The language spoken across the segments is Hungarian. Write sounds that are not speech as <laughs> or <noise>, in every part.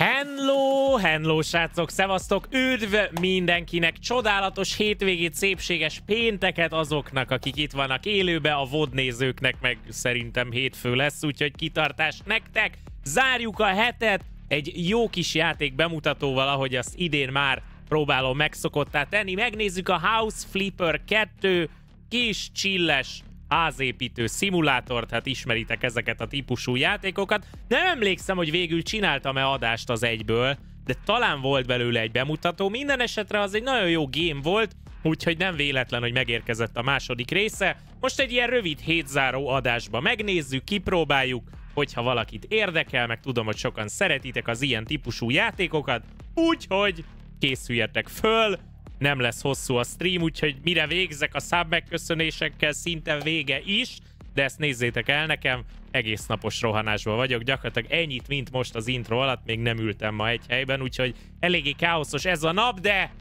Hello, hello srácok, szevasztok, üdv mindenkinek, csodálatos hétvégét, szépséges pénteket azoknak, akik itt vannak élőbe, a vodnézőknek meg szerintem hétfő lesz, úgyhogy kitartás nektek, zárjuk a hetet egy jó kis játék bemutatóval, ahogy azt idén már próbálom megszokottá tenni, megnézzük a House Flipper 2 kis csilles házépítő szimulátort, hát ismeritek ezeket a típusú játékokat. Nem emlékszem, hogy végül csináltam-e adást az egyből, de talán volt belőle egy bemutató. Minden esetre az egy nagyon jó game volt, úgyhogy nem véletlen, hogy megérkezett a második része. Most egy ilyen rövid hétzáró adásba megnézzük, kipróbáljuk, hogyha valakit érdekel, meg tudom, hogy sokan szeretitek az ilyen típusú játékokat, úgyhogy készüljetek föl, nem lesz hosszú a stream, úgyhogy mire végzek a szám megköszönésekkel szinte vége is, de ezt nézzétek el nekem, egész napos rohanásban vagyok, gyakorlatilag ennyit, mint most az intro alatt, még nem ültem ma egy helyben, úgyhogy eléggé káoszos ez a nap, de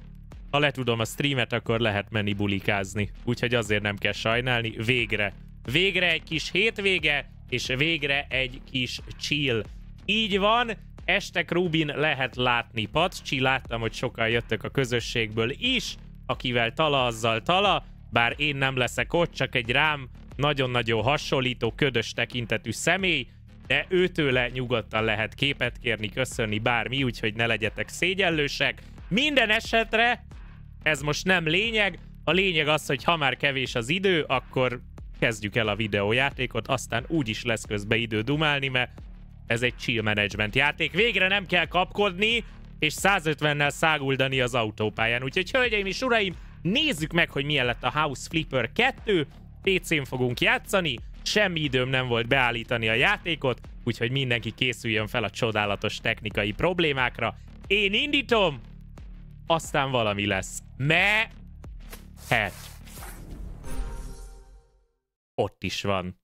ha letudom a streamet, akkor lehet menni bulikázni. Úgyhogy azért nem kell sajnálni, végre. Végre egy kis hétvége, és végre egy kis chill. Így van, Estek Rubin lehet látni. Pacsi, láttam, hogy sokan jöttek a közösségből is, akivel tala, azzal tala, bár én nem leszek ott, csak egy rám nagyon-nagyon hasonlító, ködös tekintetű személy, de őtőle nyugodtan lehet képet kérni, köszönni bármi, úgyhogy ne legyetek szégyellősek. Minden esetre ez most nem lényeg, a lényeg az, hogy ha már kevés az idő, akkor kezdjük el a videójátékot, aztán úgyis lesz közbe idő dumálni, mert ez egy chill management játék. Végre nem kell kapkodni, és 150-nel száguldani az autópályán. Úgyhogy, hölgyeim és uraim, nézzük meg, hogy milyen lett a House Flipper 2. PC-n fogunk játszani, semmi időm nem volt beállítani a játékot, úgyhogy mindenki készüljön fel a csodálatos technikai problémákra. Én indítom, aztán valami lesz. Me... Het. Ott is van.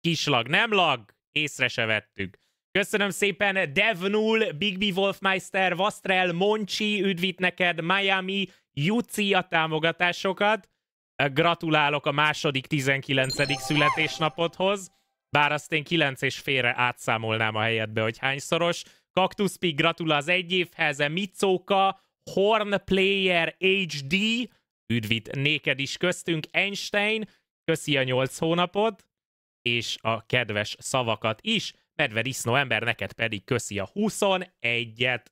Kislag, nem lag? Észre se vettük. Köszönöm szépen Devnul, Big B Wolfmeister, Vastrel, Monchi, üdvít neked, Miami, Juci a támogatásokat. Gratulálok a második 19. születésnapodhoz. Bár azt én 9 és félre átszámolnám a helyedbe, hogy hányszoros. Cactus Pig gratulál az egy évhez, Micóka, Horn Player HD, üdvít néked is köztünk, Einstein, köszi a 8 hónapot, és a kedves szavakat is. Medve disznó ember, neked pedig köszi a 21-et.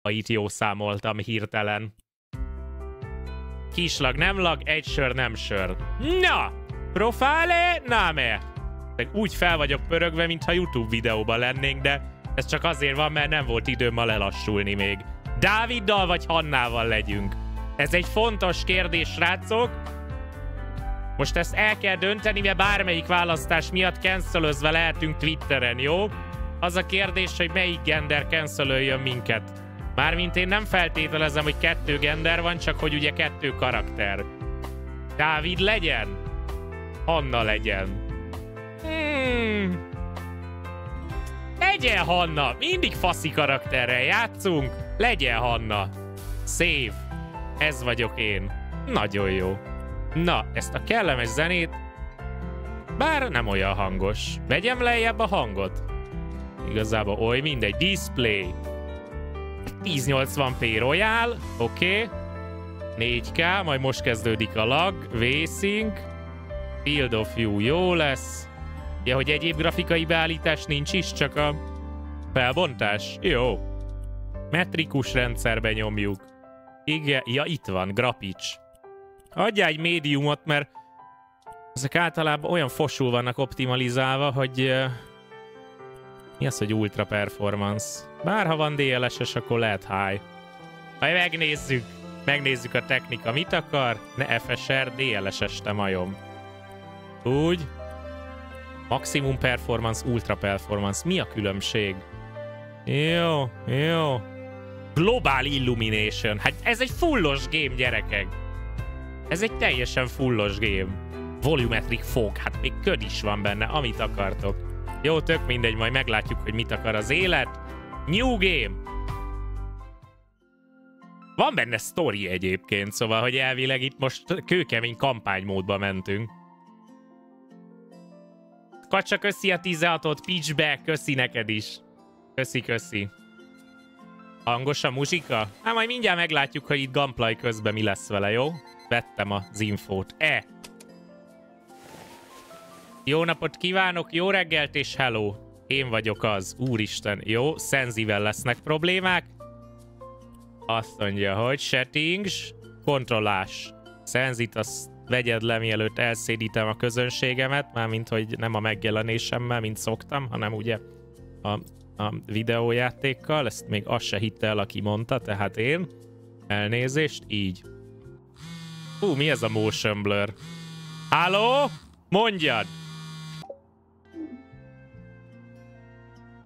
Ha itt jó számoltam hirtelen. Kislag nem lag, egy sör nem sör. Na! Profile name! Meg úgy fel vagyok pörögve, mintha YouTube videóban lennénk, de ez csak azért van, mert nem volt időm ma lelassulni még. Dáviddal vagy Hannával legyünk? Ez egy fontos kérdés, srácok. Most ezt el kell dönteni, mert bármelyik választás miatt cancelözve lehetünk Twitteren, jó? Az a kérdés, hogy melyik gender cancelöljön minket. Mármint én nem feltételezem, hogy kettő gender van, csak hogy ugye kettő karakter. Dávid legyen? Hanna legyen. Hmm. Legyen Hanna! Mindig faszi karakterrel játszunk. Legyen Hanna. Szép. Ez vagyok én. Nagyon jó. Na, ezt a kellemes zenét, bár nem olyan hangos. Vegyem lejjebb a hangot? Igazából oly mindegy. Display. 1080p Royal, oké. Okay. 4K, majd most kezdődik a lag. V-Sync. Field of View jó lesz. Ja, hogy egyéb grafikai beállítás nincs is, csak a felbontás. Jó. Metrikus rendszerbe nyomjuk. Igen, ja itt van, Grapics. Adjál egy médiumot, mert ezek általában olyan fosul vannak optimalizálva, hogy mi az, hogy ultra performance? Bár ha van DLSS, akkor lehet high. Majd megnézzük. Megnézzük a technika. Mit akar? Ne FSR, DLSS, te majom. Úgy. Maximum performance, ultra performance. Mi a különbség? Jó, jó. Global Illumination. Hát ez egy fullos game, gyerekek. Ez egy teljesen fullos game. Volumetric fog, hát még köd is van benne, amit akartok. Jó, tök mindegy, majd meglátjuk, hogy mit akar az élet. New game! Van benne story egyébként, szóval, hogy elvileg itt most kőkemény kampánymódba mentünk. Kacsa, köszi a 16-ot, Peachbe, köszi neked is. Köszi, köszi. Hangos a muzsika? Hát majd mindjárt meglátjuk, hogy itt gameplay közben mi lesz vele, jó? Vettem az infót. E! Jó napot kívánok, jó reggelt és hello! Én vagyok az, úristen, jó? Szenzivel lesznek problémák. Azt mondja, hogy settings, kontrollás. Szenzit azt vegyed le, mielőtt elszédítem a közönségemet, mármint, hogy nem a megjelenésemmel, mint szoktam, hanem ugye a, a videójátékkal, ezt még azt se hitte el, aki mondta, tehát én. Elnézést, így. Hú, mi ez a motion blur? Halló? Mondjad!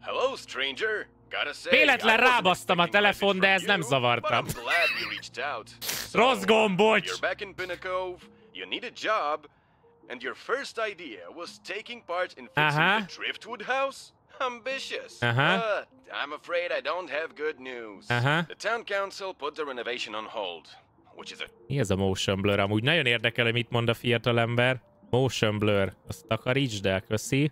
Hello, stranger. Gotta say, Véletlen rábasztam a telefon, de ez nem zavartam. but I'm glad you reached out. <laughs> Rossz gomb, bocs! You're back in Pinnacove, you need a job, and your first idea was taking part in fixing the Driftwood house? Ambitious. Uh-huh. But I'm afraid I don't have good news. Uh-huh. The town council put the renovation on hold, which is a Mi ez a motion blur? Amúgy nagyon érdekel, hogy mit mond a fiatalember. Motion blur. Azt takarítsd el, köszi.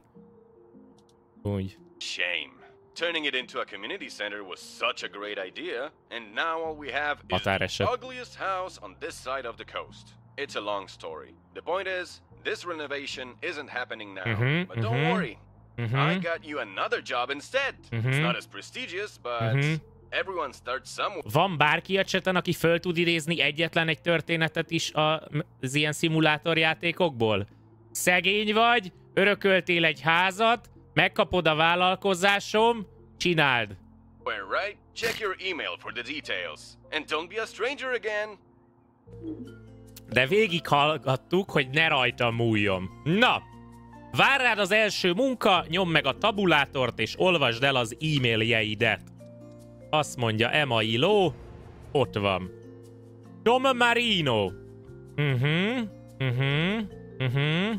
Úgy. shame. Turning it into a community center was such a great idea, and now all we have is the ugliest house on this side of the coast. It's a long story. The point is, this renovation isn't happening now. Mhm, but don't mhm, worry, I Mhm. got you another job instead. It's Mhm. not as prestigious, but Van bárki a cseten, aki föl tud idézni egyetlen egy történetet is az ilyen szimulátorjátékokból? Szegény vagy, örököltél egy házat, megkapod a vállalkozásom, csináld. right? Check your email for the details. And don't be a stranger again. De végighallgattuk, hogy ne rajta múljon. Na, vár rád az első munka, nyom meg a tabulátort és olvasd el az e-mailjeidet. Azt mondja Emma Iló, ott van. Tom Marino. Mhm, mhm, mhm.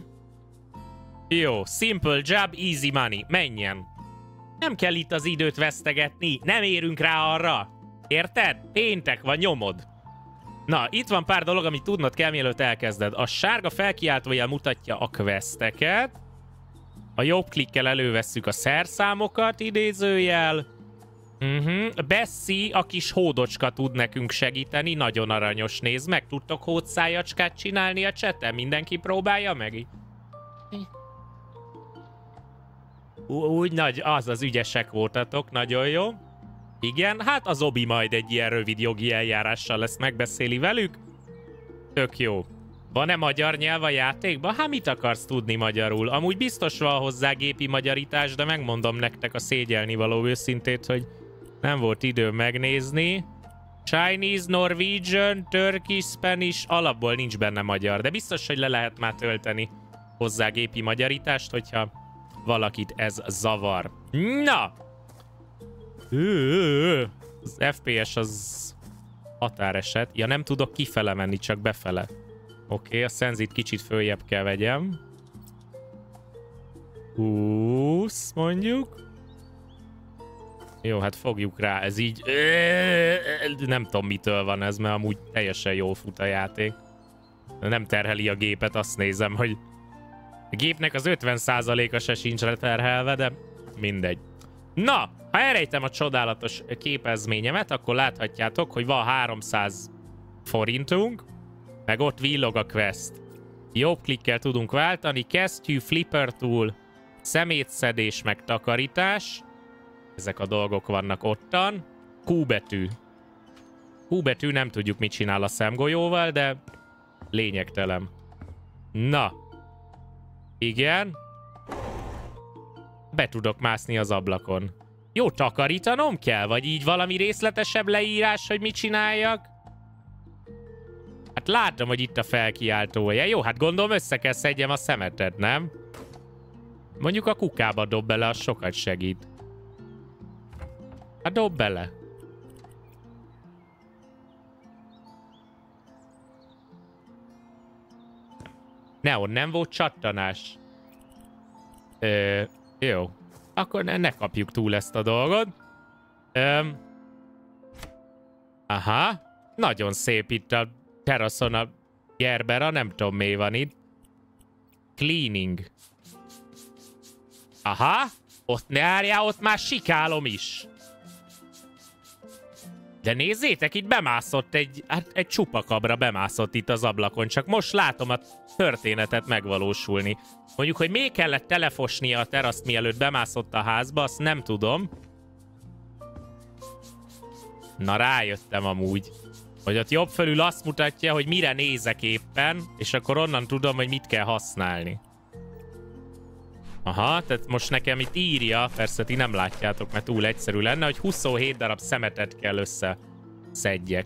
Jó, simple job, easy money. Menjen. Nem kell itt az időt vesztegetni, nem érünk rá arra. Érted? Péntek van, nyomod. Na, itt van pár dolog, amit tudnod kell, mielőtt elkezded. A sárga felkiáltójel mutatja a questeket. A jobb klikkel elővesszük a szerszámokat, idézőjel. Uh-huh. Bessie, a kis hódocska tud nekünk segíteni, nagyon aranyos. Nézd meg, tudtok hódszájacskát csinálni a cseten? Mindenki próbálja meg? Úgy nagy, az az ügyesek voltatok, nagyon jó. Igen, hát az Obi majd egy ilyen rövid jogi eljárással lesz megbeszéli velük. Tök jó. Van-e magyar nyelv a játékban? Hát mit akarsz tudni magyarul? Amúgy biztos van hozzá gépi magyarítás, de megmondom nektek a szégyelni való őszintét, hogy nem volt időm megnézni. Chinese, Norwegian, Turkish, Spanish, alapból nincs benne magyar, de biztos, hogy le lehet már tölteni hozzá gépi magyarítást, hogyha valakit ez zavar. Na! Az FPS az határeset. Ja, nem tudok kifele menni, csak befele. Oké, okay, a szenzit kicsit följebb kell vegyem. 20 mondjuk. Jó, hát fogjuk rá, ez így... Nem tudom mitől van ez, mert amúgy teljesen jól fut a játék. Nem terheli a gépet, azt nézem, hogy... A gépnek az 50%-a se sincs leterhelve, de mindegy. Na, ha elrejtem a csodálatos képezményemet, akkor láthatjátok, hogy van 300 forintunk, meg ott villog a quest. Jobb klikkel tudunk váltani, kesztyű, flipper tool, szemétszedés, meg takarítás. Ezek a dolgok vannak ottan. Q betű. Q betű nem tudjuk mit csinál a szemgolyóval, de lényegtelen. Na. Igen. Be tudok mászni az ablakon. Jó, takarítanom kell? Vagy így valami részletesebb leírás, hogy mit csináljak? Hát látom, hogy itt a felkiáltója. Jó, hát gondolom össze kell szedjem a szemetet, nem? Mondjuk a kukába dob bele, az sokat segít. Hát dob bele. Neon, nem volt csattanás. Ö, jó. Akkor ne, ne kapjuk túl ezt a dolgot. Öm. Aha. Nagyon szép itt a teraszon a gerbera, nem tudom mi van itt. Cleaning. Aha. Ott ne járjál, ott már sikálom is. De nézzétek, itt bemászott egy, hát egy csupakabra bemászott itt az ablakon, csak most látom a történetet megvalósulni. Mondjuk, hogy még kellett telefosnia a teraszt, mielőtt bemászott a házba, azt nem tudom. Na rájöttem amúgy. Hogy ott jobb fölül azt mutatja, hogy mire nézek éppen, és akkor onnan tudom, hogy mit kell használni. Aha, tehát most nekem itt írja, persze ti nem látjátok, mert túl egyszerű lenne, hogy 27 darab szemetet kell össze szedjek.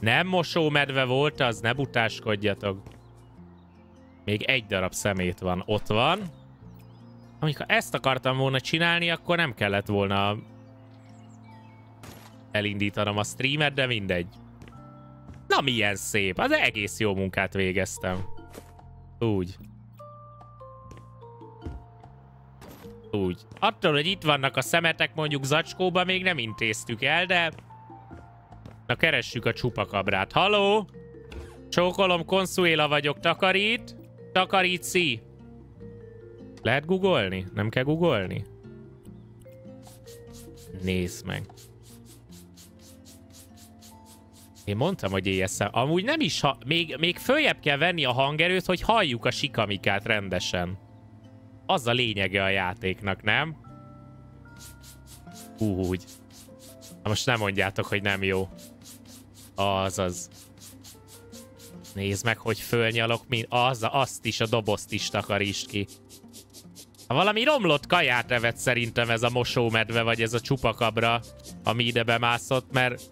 Nem mosómedve volt az, ne butáskodjatok. Még egy darab szemét van, ott van. Amikor ezt akartam volna csinálni, akkor nem kellett volna elindítanom a streamet, de mindegy. Na milyen szép, az egész jó munkát végeztem. Úgy. Úgy. Attól, hogy itt vannak a szemetek mondjuk zacskóba, még nem intéztük el, de... Na keressük a csupakabrát. Haló? Csókolom, Consuela vagyok. Takarít? Takarít, szí. Lehet googolni? Nem kell googolni? Nézd meg. Én mondtam, hogy éjjel Amúgy nem is, ha... még, még följebb kell venni a hangerőt, hogy halljuk a sikamikát rendesen. Az a lényege a játéknak, nem? Úgy. Na most nem mondjátok, hogy nem jó. Azaz. Nézd meg, hogy fölnyalok, mint az, azt is, a dobozt is takarítsd ki. Ha valami romlott kaját evett szerintem ez a mosómedve, vagy ez a csupakabra, ami ide bemászott, mert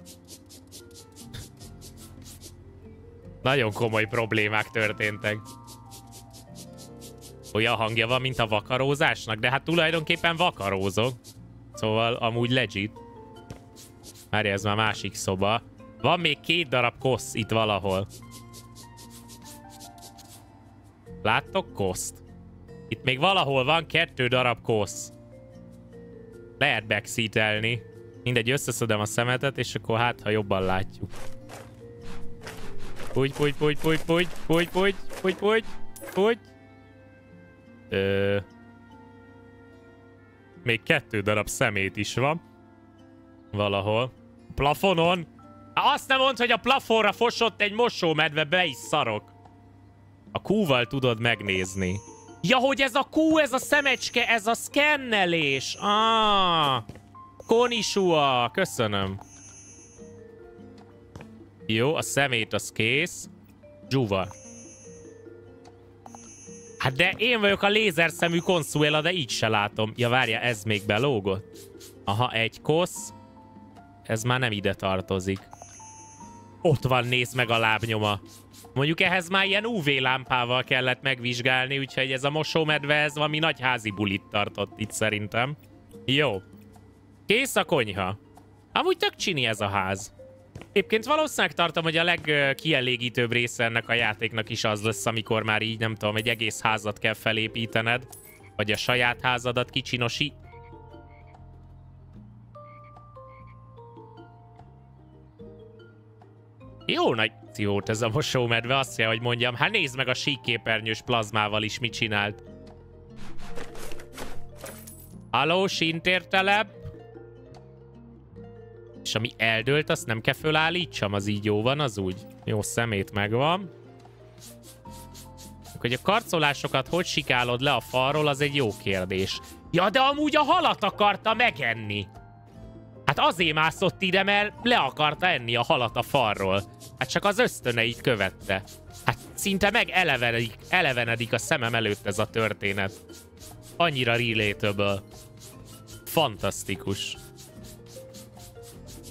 nagyon komoly problémák történtek. Olyan hangja van, mint a vakarózásnak, de hát tulajdonképpen vakarózok. Szóval amúgy legit. Már ez már másik szoba. Van még két darab kosz itt valahol. Láttok koszt? Itt még valahol van kettő darab kosz. Lehet backseatelni. Mindegy, összeszedem a szemetet, és akkor hát, ha jobban látjuk. Pugy, pugy, pugy, pugy, pugy, pugy, pugy, pugy, pugy, pugy. Ö... Még kettő darab szemét is van. Valahol. Plafonon. Azt nem mondd, hogy a plafonra fosott egy mosómedve, be is szarok. A Q-val tudod megnézni. Ja, hogy ez a Q, ez a szemecske, ez a szkennelés. Ah, Konisua, köszönöm. Jó, a szemét az kész. Dzsuva. Hát de én vagyok a lézerszemű Consuela, de így se látom. Ja, várja, ez még belógott. Aha, egy kosz. Ez már nem ide tartozik. Ott van, nézd meg a lábnyoma. Mondjuk ehhez már ilyen UV lámpával kellett megvizsgálni, úgyhogy ez a mosómedve, ez valami nagy házi bulit tartott itt szerintem. Jó. Kész a konyha. Amúgy tök csini ez a ház. Egyébként valószínűleg tartom, hogy a legkielégítőbb része ennek a játéknak is az lesz, amikor már így, nem tudom, egy egész házat kell felépítened, vagy a saját házadat kicsinosi. Jó nagy akciót ez a mosómedve, azt kell, hogy mondjam. Hát nézd meg a síkképernyős plazmával is mit csinált. Halló, sintértelep? És ami eldőlt, azt nem kell fölállítsam, az így jó van, az úgy. Jó, szemét megvan. Hogy a karcolásokat hogy sikálod le a falról, az egy jó kérdés. Ja, de amúgy a halat akarta megenni. Hát azért mászott ide, mert le akarta enni a halat a falról. Hát csak az ösztöneit követte. Hát szinte meg elevenedik, elevenedik a szemem előtt ez a történet. Annyira relatable. Fantasztikus.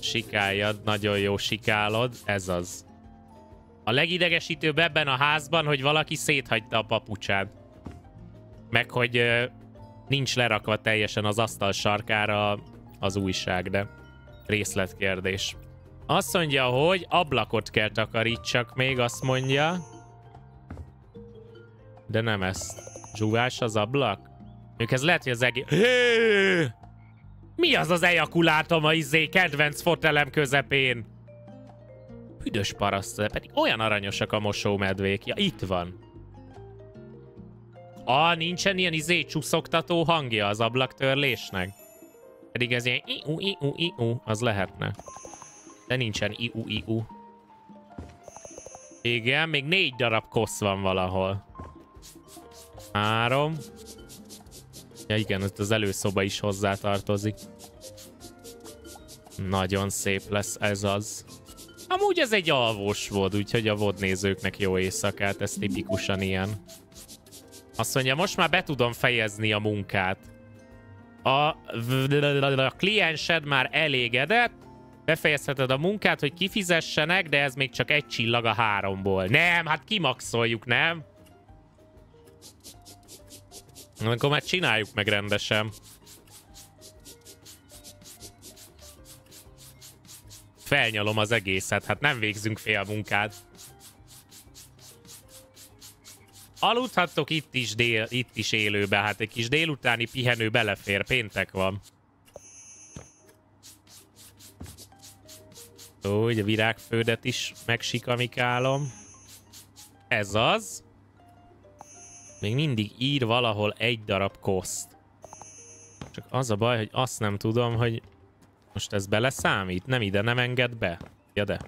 Sikáljad, nagyon jó sikálod, ez az. A legidegesítőbb ebben a házban, hogy valaki széthagyta a papucsát. Meg, hogy ö, nincs lerakva teljesen az asztal sarkára az újság, de részletkérdés. Azt mondja, hogy ablakot kell takarítsak még, azt mondja. De nem ezt. Zsúvás az ablak? Ők ez lehet, hogy az egész... Mi az az ejakulátom a izé kedvenc fotelem közepén? Büdös paraszt, pedig olyan aranyosak a mosómedvék. Ja, itt van. Ah, nincsen ilyen izé csuszoktató hangja az ablaktörlésnek? Pedig ez ilyen i-u, i-u, i-u, az lehetne. De nincsen iu-iu. Igen, még négy darab kosz van valahol. Három. Ja igen, ott az előszoba is hozzá tartozik. Nagyon szép lesz ez az. Amúgy ez egy alvós volt, úgyhogy a vodnézőknek jó éjszakát, ez tipikusan ilyen. Azt mondja, most már be tudom fejezni a munkát. A, a kliensed már elégedett, befejezheted a munkát, hogy kifizessenek, de ez még csak egy csillag a háromból. Nem, hát kimaxoljuk, nem? Akkor már csináljuk meg rendesen. Felnyalom az egészet, hát nem végzünk fél munkát. Aludhattok itt is, dél, itt is élőbe, hát egy kis délutáni pihenő belefér, péntek van. Úgy, a virágfődet is megsikamikálom. Ez az. Még mindig ír valahol egy darab koszt. Csak az a baj, hogy azt nem tudom, hogy most ez beleszámít? Nem ide nem enged be? Ja de.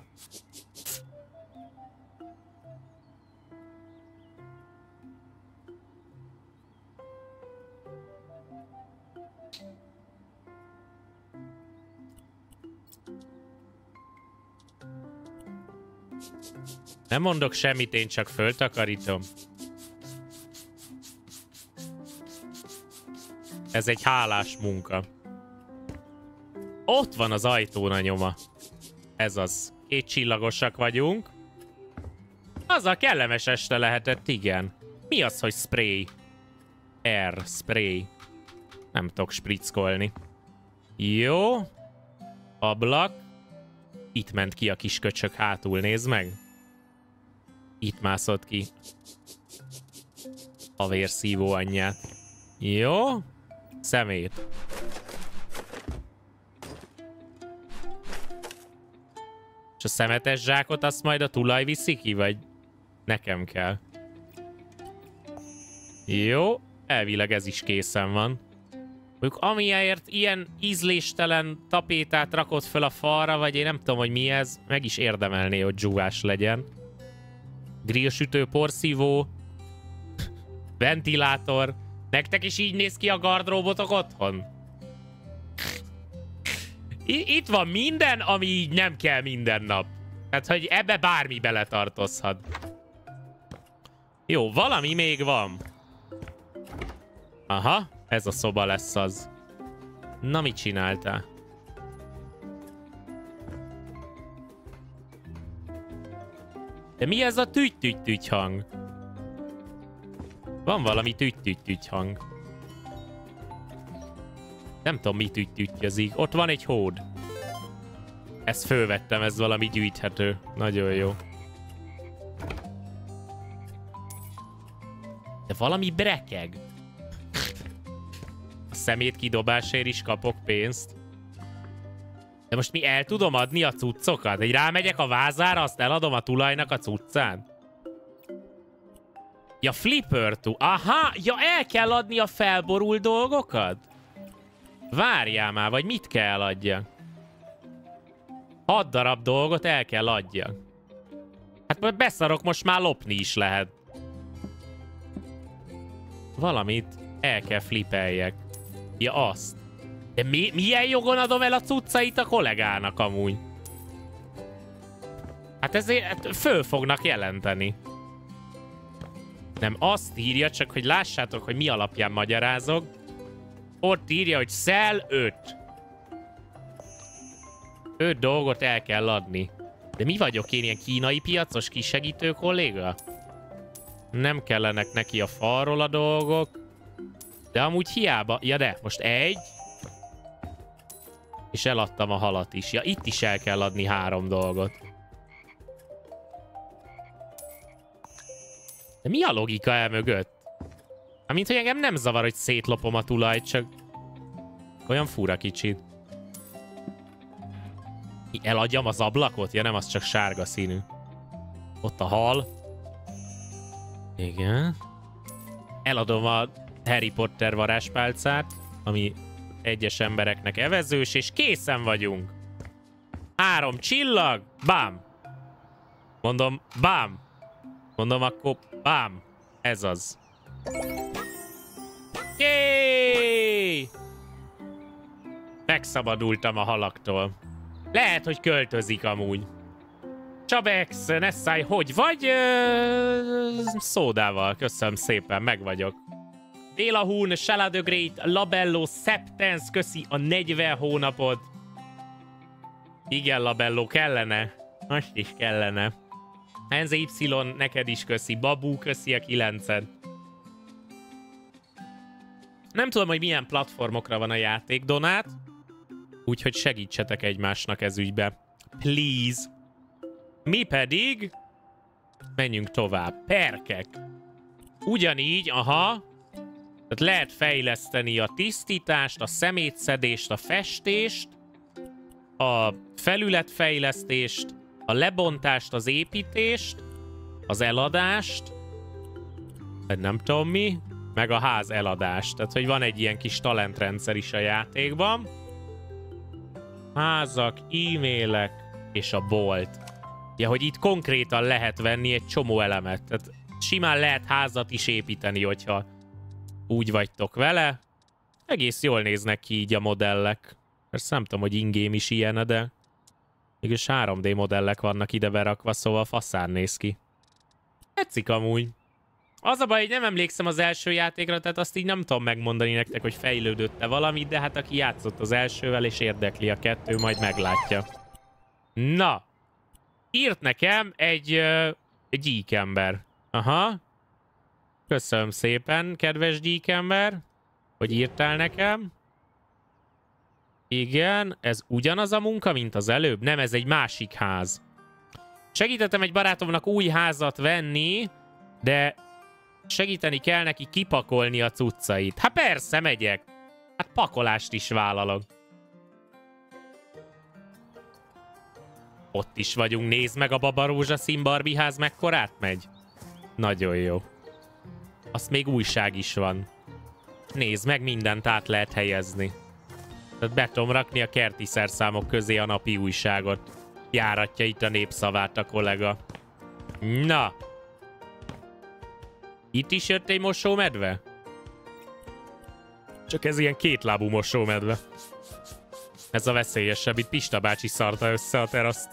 Nem mondok semmit, én csak föltakarítom. Ez egy hálás munka. Ott van az ajtón a nyoma. Ez az. Két csillagosak vagyunk. Az a kellemes este lehetett, igen. Mi az, hogy spray? Air, spray. Nem tudok sprickolni. Jó. Ablak. Itt ment ki a kis köcsök hátul, nézd meg. Itt mászott ki. A vérszívó anyját. Jó. Szemét. És a szemetes zsákot azt majd a tulaj viszi ki, vagy nekem kell? Jó, elvileg ez is készen van. Mondjuk amiért ilyen ízléstelen tapétát rakott fel a falra, vagy én nem tudom, hogy mi ez, meg is érdemelné, hogy dzsúvás legyen. Grillsütő, porszívó, <laughs> ventilátor. Nektek is így néz ki a gardróbotok otthon? Itt van minden, ami így nem kell minden nap. Tehát, hogy ebbe bármi beletartozhat. Jó, valami még van. Aha, ez a szoba lesz az. Na, mit csináltál? De mi ez a tüty-tüty-tüty hang? Van valami tüty-tüty-tüty hang. Nem tudom, mit tütytütyözik. Ott van egy hód. Ezt fölvettem, ez valami gyűjthető. Nagyon jó. De valami brekeg. A szemét kidobásért is kapok pénzt. De most mi el tudom adni a cuccokat? Egy rámegyek a vázára, azt eladom a tulajnak a cuccán? Ja, flipper to. Aha, ja, el kell adni a felborult dolgokat? Várjál már, vagy mit kell adja? Hat darab dolgot el kell adja. Hát majd beszarok, most már lopni is lehet. Valamit el kell flipeljek. Ja, azt. De mi, milyen jogon adom el a cuccait a kollégának amúgy? Hát ezért hát föl fognak jelenteni. Nem, azt írja csak, hogy lássátok, hogy mi alapján magyarázok. Ott írja, hogy sell 5. 5 dolgot el kell adni. De mi vagyok én, ilyen kínai piacos kisegítő kolléga? Nem kellenek neki a falról a dolgok. De amúgy hiába... Ja de, most egy. És eladtam a halat is. Ja, itt is el kell adni három dolgot. De mi a logika el mögött? Amint, hogy engem nem zavar, hogy szétlopom a tulajt, csak olyan fura kicsit. Eladjam az ablakot? Ja nem, az csak sárga színű. Ott a hal. Igen. Eladom a Harry Potter varázspálcát, ami egyes embereknek evezős, és készen vagyunk. Három csillag, bám. Mondom, bám. Mondom, akkor bám. Ez az. Jéééé! Megszabadultam a halaktól. Lehet, hogy költözik amúgy. Csabex, Nessai, hogy vagy? Ö, szódával, köszönöm szépen, meg vagyok. Béla Hun, Shala the Great, Labello, Septens, köszi a 40 hónapod. Igen, Labello, kellene. Most is kellene. Enze Y, neked is köszi. Babu, köszi a 9 -ed. Nem tudom, hogy milyen platformokra van a játék, Donát. Úgyhogy segítsetek egymásnak ez ügybe. Please. Mi pedig... Menjünk tovább. Perkek. Ugyanígy, aha. Tehát lehet fejleszteni a tisztítást, a szemétszedést, a festést, a felületfejlesztést, a lebontást, az építést, az eladást, nem tudom mi, meg a ház eladást. Tehát, hogy van egy ilyen kis talentrendszer is a játékban. Házak, e-mailek és a bolt. Ja, hogy itt konkrétan lehet venni egy csomó elemet. Tehát simán lehet házat is építeni, hogyha úgy vagytok vele. Egész jól néznek ki így a modellek. Persze nem tudom, hogy ingém is ilyen, de mégis 3D modellek vannak ide berakva, szóval faszán néz ki. Tetszik amúgy. Az a baj, hogy nem emlékszem az első játékra, tehát azt így nem tudom megmondani nektek, hogy fejlődött-e valami, de hát aki játszott az elsővel és érdekli a kettő, majd meglátja. Na, írt nekem egy, uh, egy gyíkember. Aha. Köszönöm szépen, kedves gyíkember, hogy írtál nekem. Igen, ez ugyanaz a munka, mint az előbb? Nem, ez egy másik ház. Segítettem egy barátomnak új házat venni, de segíteni kell neki kipakolni a cuccait. Hát persze, megyek. Hát pakolást is vállalok. Ott is vagyunk, nézd meg a Baba Rózsaszín ház mekkorát megy. Nagyon jó. Azt még újság is van. Nézd meg, mindent át lehet helyezni. Tehát be tudom rakni a kerti szerszámok közé a napi újságot. Járatja itt a népszavát a kollega. Na! Itt is jött egy mosómedve? Csak ez ilyen kétlábú mosómedve. Ez a veszélyesebb, itt Pista bácsi szarta össze a teraszt.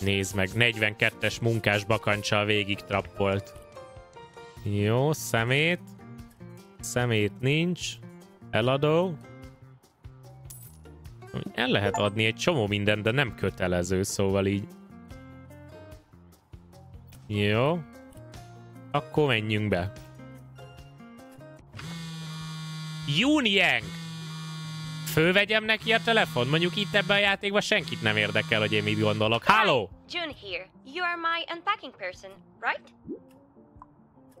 Nézd meg, 42-es munkás bakancsal végig trappolt. Jó, szemét. Szemét nincs. Eladó. El lehet adni egy csomó mindent, de nem kötelező, szóval így. Jó. Akkor menjünk be. Yang. Fölvegyem neki a telefon? Mondjuk itt ebben a játékban senkit nem érdekel, hogy én mit gondolok. Halló! June here. You are my unpacking person, right?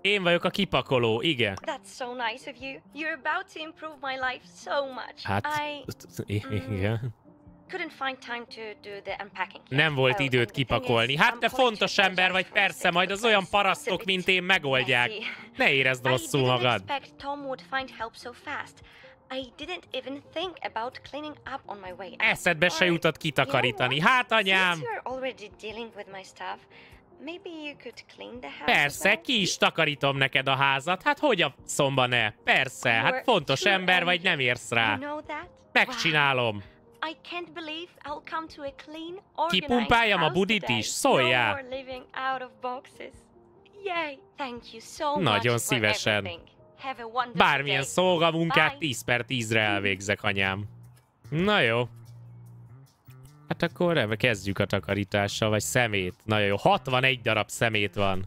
Én vagyok a kipakoló, igen. That's so nice of you. You're about to improve my life so much. Hát, I igen. couldn't find time to do the unpacking. Nem volt Oh, időt kipakolni. Hát te fontos ember vagy, persze, majd az olyan parasztok, mint én megoldják. Ne érezd rosszul magad. expect Tom would find help so fast. I didn't even think about cleaning up on my way. Eszedbe se jutott kitakarítani. Hát anyám! Since you're already dealing with my stuff, maybe you could clean the house as Persze, ki is takarítom neked a házat. Hát hogy a szomba ne? Persze, hát fontos ember vagy, nem érsz rá. Megcsinálom. Kipumpáljam a budit is? Szóljál. Nagyon szívesen. Bármilyen szolgamunkát Bye. 10 per 10-re <laughs> elvégzek, anyám. Na jó. Hát akkor ebbe kezdjük a takarítással, vagy szemét. Nagyon jó. 61 darab szemét van.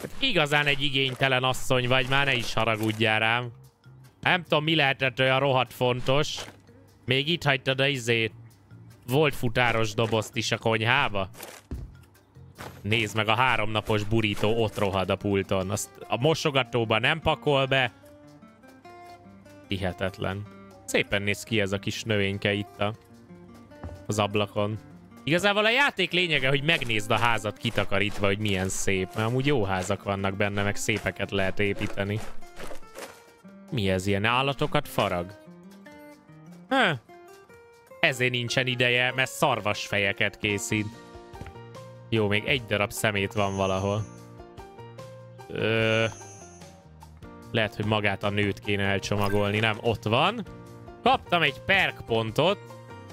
Hát igazán egy igénytelen asszony vagy, már ne is haragudjál rám. Nem tudom, mi lehetett olyan rohadt fontos. Még itt hagytad a izét. Volt futáros dobozt is a konyhába. Nézd meg, a háromnapos burító ott rohad a pulton. Azt a mosogatóba nem pakol be. Hihetetlen. Szépen néz ki ez a kis növényke itt a, az ablakon. Igazából a játék lényege, hogy megnézd a házat kitakarítva, hogy milyen szép. Mert amúgy jó házak vannak benne, meg szépeket lehet építeni. Mi ez ilyen állatokat farag? Hö. Ezért nincsen ideje, mert szarvasfejeket készít. Jó, még egy darab szemét van valahol. Ö... Lehet, hogy magát a nőt kéne elcsomagolni, nem? Ott van. Kaptam egy perk pontot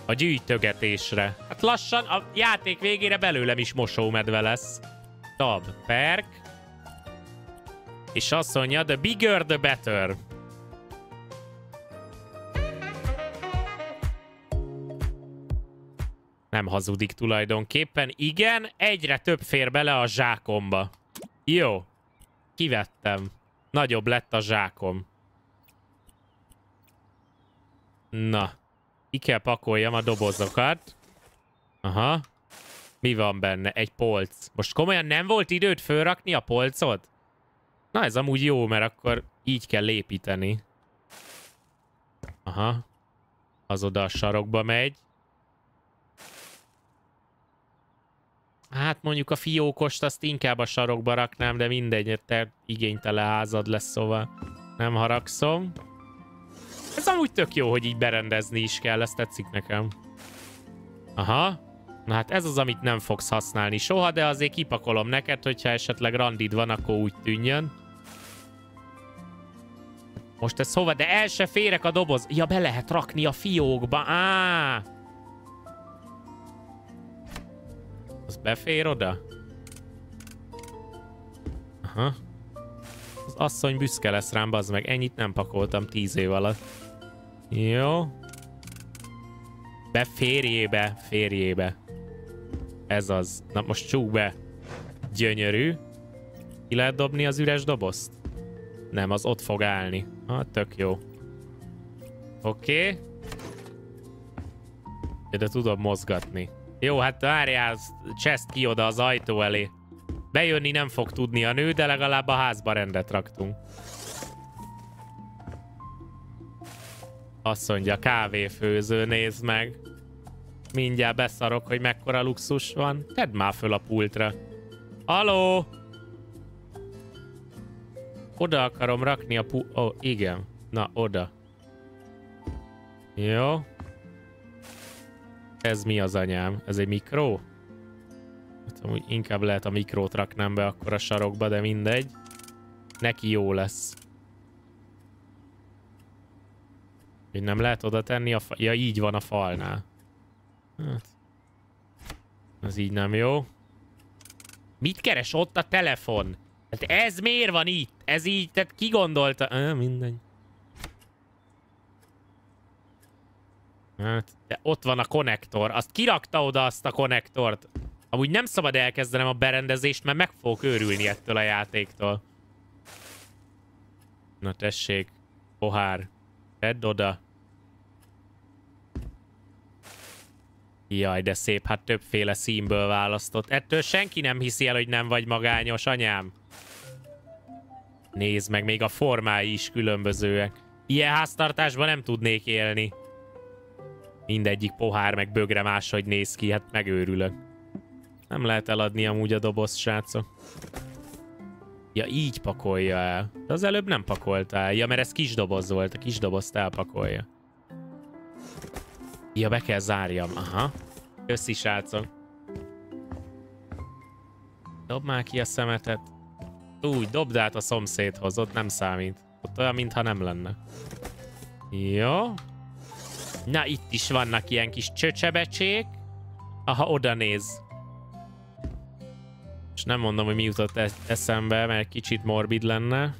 a gyűjtögetésre. Hát lassan a játék végére belőlem is mosómedve lesz. Tab, perk. És azt mondja, the bigger the better. Nem hazudik tulajdonképpen. Igen, egyre több fér bele a zsákomba. Jó. Kivettem. Nagyobb lett a zsákom. Na. Ki kell pakoljam a dobozokat. Aha. Mi van benne? Egy polc. Most komolyan nem volt időt fölrakni a polcot? Na ez amúgy jó, mert akkor így kell építeni. Aha. Az oda a sarokba megy. Hát mondjuk a fiókost azt inkább a sarokba raknám, de mindegy, te igénytele házad lesz, szóval nem haragszom. Ez amúgy tök jó, hogy így berendezni is kell, ez tetszik nekem. Aha. Na hát ez az, amit nem fogsz használni soha, de azért kipakolom neked, hogyha esetleg randid van, akkor úgy tűnjön. Most ez hova? De el se férek a doboz. Ja, be lehet rakni a fiókba. Á! Az befér oda? Aha. Az asszony büszke lesz rám, bazd meg. Ennyit nem pakoltam tíz év alatt. Jó. Be férjébe, férjébe. Ez az. Na most csúk be. Gyönyörű. Ki lehet dobni az üres dobozt? Nem, az ott fog állni. Ha, tök jó. Oké. Okay. De tudom mozgatni. Jó, hát várjál, chest ki oda az ajtó elé. Bejönni nem fog tudni a nő, de legalább a házba rendet raktunk. Azt mondja, kávéfőző, nézd meg. Mindjárt beszarok, hogy mekkora luxus van. Tedd már föl a pultra. Aló! Oda akarom rakni a pu... Ó, oh, igen. Na, oda. Jó. Ez mi az anyám? Ez egy mikró? Hát amúgy inkább lehet a mikrót raknám be akkor a sarokba, de mindegy. Neki jó lesz. Hogy nem lehet oda tenni a fa... Ja, így van a falnál. Hát. Ez így nem jó. Mit keres ott a telefon? Hát ez miért van itt? Ez így, tehát ki gondolta? Ah, mindegy. Hát, de ott van a konnektor. Azt kirakta oda azt a konnektort. Amúgy nem szabad elkezdenem a berendezést, mert meg fogok őrülni ettől a játéktól. Na tessék. Pohár. Tedd oda. Jaj, de szép, hát többféle színből választott. Ettől senki nem hiszi el, hogy nem vagy magányos, anyám. Nézd meg, még a formái is különbözőek. Ilyen háztartásban nem tudnék élni. Mindegyik pohár meg bögre máshogy néz ki, hát megőrülök. Nem lehet eladni amúgy a doboz, srácok. Ja, így pakolja el. De az előbb nem pakolta el. Ja, mert ez kis doboz volt. A kis dobozt elpakolja. Ja, be kell zárjam. Aha. Köszi, srácok. Dob már ki a szemetet. Úgy, dobd át a szomszédhoz, ott nem számít. Ott olyan, mintha nem lenne. Jó. Na, itt is vannak ilyen kis csöcsebecsék. Aha, oda néz. És nem mondom, hogy mi jutott eszembe, mert kicsit morbid lenne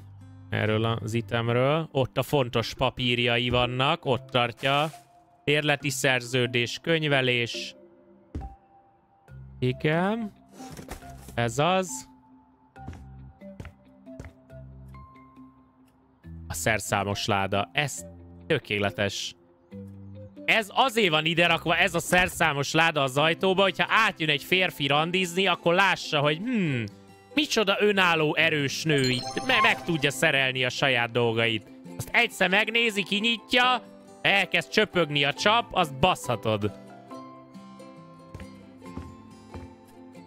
erről az itemről. Ott a fontos papírjai vannak, ott tartja. Érleti szerződés, könyvelés. Igen. Ez az. A szerszámos láda. Ez tökéletes. Ez azért van ide rakva, ez a szerszámos láda az ajtóba, hogyha átjön egy férfi randizni, akkor lássa, hogy hmm, micsoda önálló erős nő itt, me meg tudja szerelni a saját dolgait. Azt egyszer megnézi, kinyitja, elkezd csöpögni a csap, azt baszhatod.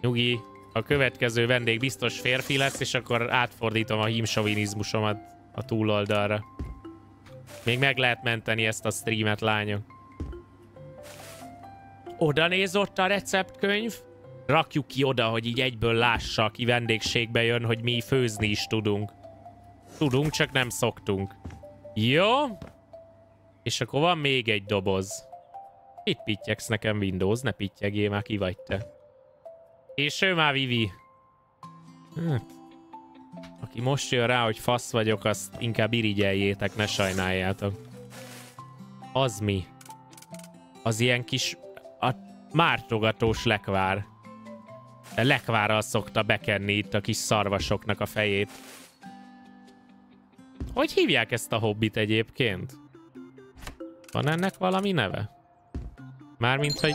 Nyugi, a következő vendég biztos férfi lesz, és akkor átfordítom a hímsovinizmusomat a túloldalra. Még meg lehet menteni ezt a streamet, lányok. Oda néz ott a receptkönyv. Rakjuk ki oda, hogy így egyből lássa, aki vendégségbe jön, hogy mi főzni is tudunk. Tudunk, csak nem szoktunk. Jó. És akkor van még egy doboz. Itt pittyegsz nekem Windows, ne pittyegjél már, ki vagy te. És ő már Vivi. Hm. Aki most jön rá, hogy fasz vagyok, azt inkább irigyeljétek, ne sajnáljátok. Az mi? Az ilyen kis... Mártogatós lekvár. De lekvárral szokta bekenni itt a kis szarvasoknak a fejét. Hogy hívják ezt a hobbit egyébként? Van ennek valami neve? Mármint, hogy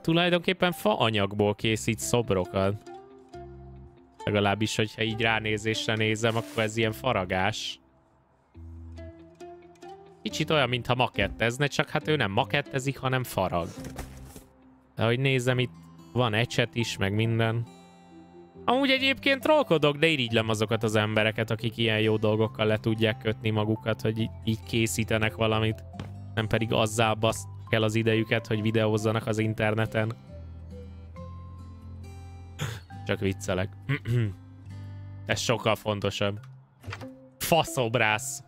tulajdonképpen fa anyagból készít szobrokat. Legalábbis, hogyha így ránézésre nézem, akkor ez ilyen faragás. Kicsit olyan, mintha makettezne, csak hát ő nem makettezik, hanem farag. De hogy nézem, itt van ecset is, meg minden. Amúgy egyébként trollkodok, de irigylem azokat az embereket, akik ilyen jó dolgokkal le tudják kötni magukat, hogy így, készítenek valamit. Nem pedig azzal baszt kell az idejüket, hogy videózzanak az interneten. Csak viccelek. <clears throat> Ez sokkal fontosabb. Faszobrász.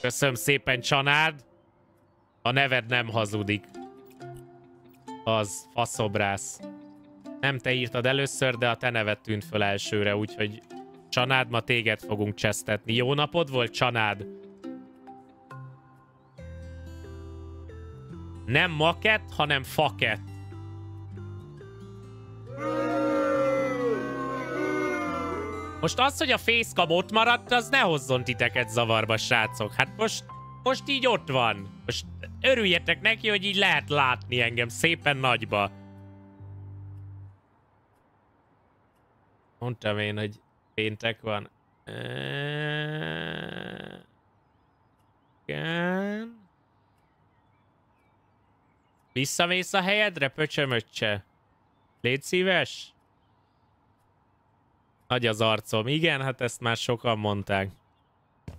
Köszönöm szépen, Csanád. A neved nem hazudik. Az faszobrász. Nem te írtad először, de a te neved tűnt föl elsőre, úgyhogy Csanád, ma téged fogunk csesztetni. Jó napod volt, Csanád? Nem makett, hanem fakett. Most az, hogy a facecam ott maradt, az ne hozzon titeket zavarba, srácok. Hát most, most így ott van. Most örüljetek neki, hogy így lehet látni engem szépen nagyba. Mondtam én, hogy péntek van. Igen. Visszamész a helyedre, pöcsömöccse? Légy szíves? Nagy az arcom. Igen, hát ezt már sokan mondták.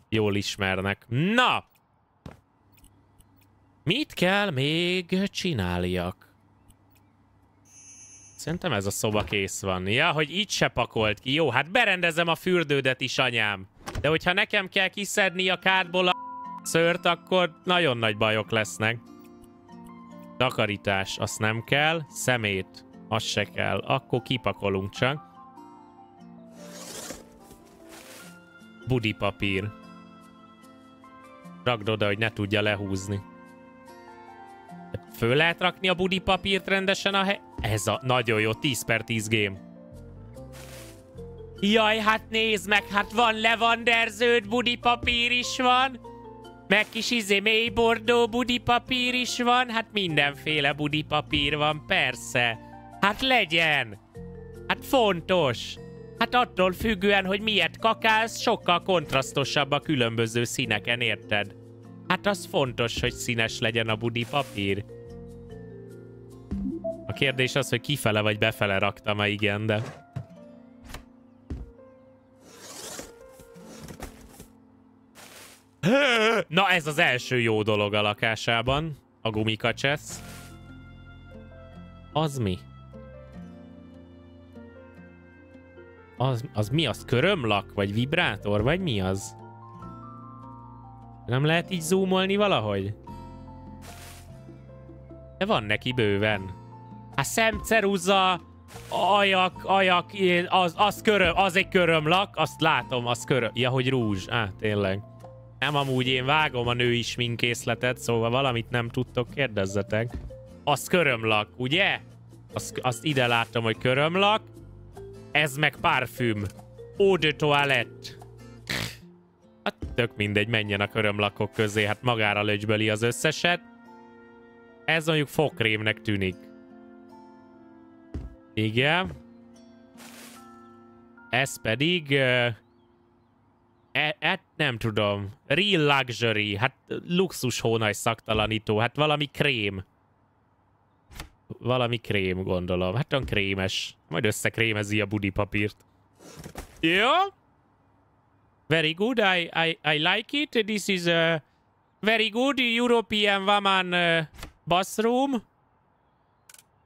Jól ismernek. Na! Mit kell még csináljak? Szerintem ez a szoba kész van. Ja, hogy itt se pakolt ki. Jó, hát berendezem a fürdődet is, anyám. De hogyha nekem kell kiszedni a kádból a szőrt, akkor nagyon nagy bajok lesznek. Takarítás, azt nem kell. Szemét, az se kell. Akkor kipakolunk csak. Budi papír. Ragd oda, hogy ne tudja lehúzni. Föl lehet rakni a budi papírt rendesen a hely... Ez a nagyon jó, 10 per 10 game. Jaj, hát nézd meg, hát van levanderződ budi papír is van. Meg kis izé mély bordó budi papír is van. Hát mindenféle budi papír van, persze. Hát legyen. Hát fontos. Hát attól függően, hogy miért kakálsz, sokkal kontrasztosabb a különböző színeken, érted? Hát az fontos, hogy színes legyen a budi papír. A kérdés az, hogy kifele vagy befele raktam -e, igen, de... Na ez az első jó dolog a lakásában. A gumikacsesz. Az mi? Az, az mi az? Körömlak? Vagy vibrátor? Vagy mi az? Nem lehet így zoomolni valahogy? De van neki bőven. Hát szemceruza, ajak, ajak, az, az köröm, az egy körömlak, azt látom, az köröm. Ja, hogy rúzs. Á, tényleg. Nem amúgy én vágom a női sminkészletet, szóval valamit nem tudtok, kérdezzetek. Az körömlak, ugye? Azt, azt ide látom, hogy körömlak. Ez meg parfüm. Eau de toilette. Hát tök mindegy, menjen a körömlakok közé, hát magára löcsbeli az összeset. Ez mondjuk fogkrémnek tűnik. Igen. Ez pedig... Uh, e, e, nem tudom. Real luxury. Hát luxus hónaj szaktalanító. Hát valami krém. Valami krém, gondolom. Hát olyan krémes. Majd összekrémezi a budi papírt. Jó? Very good. I, I, I like it. This is a very good European woman uh, bathroom.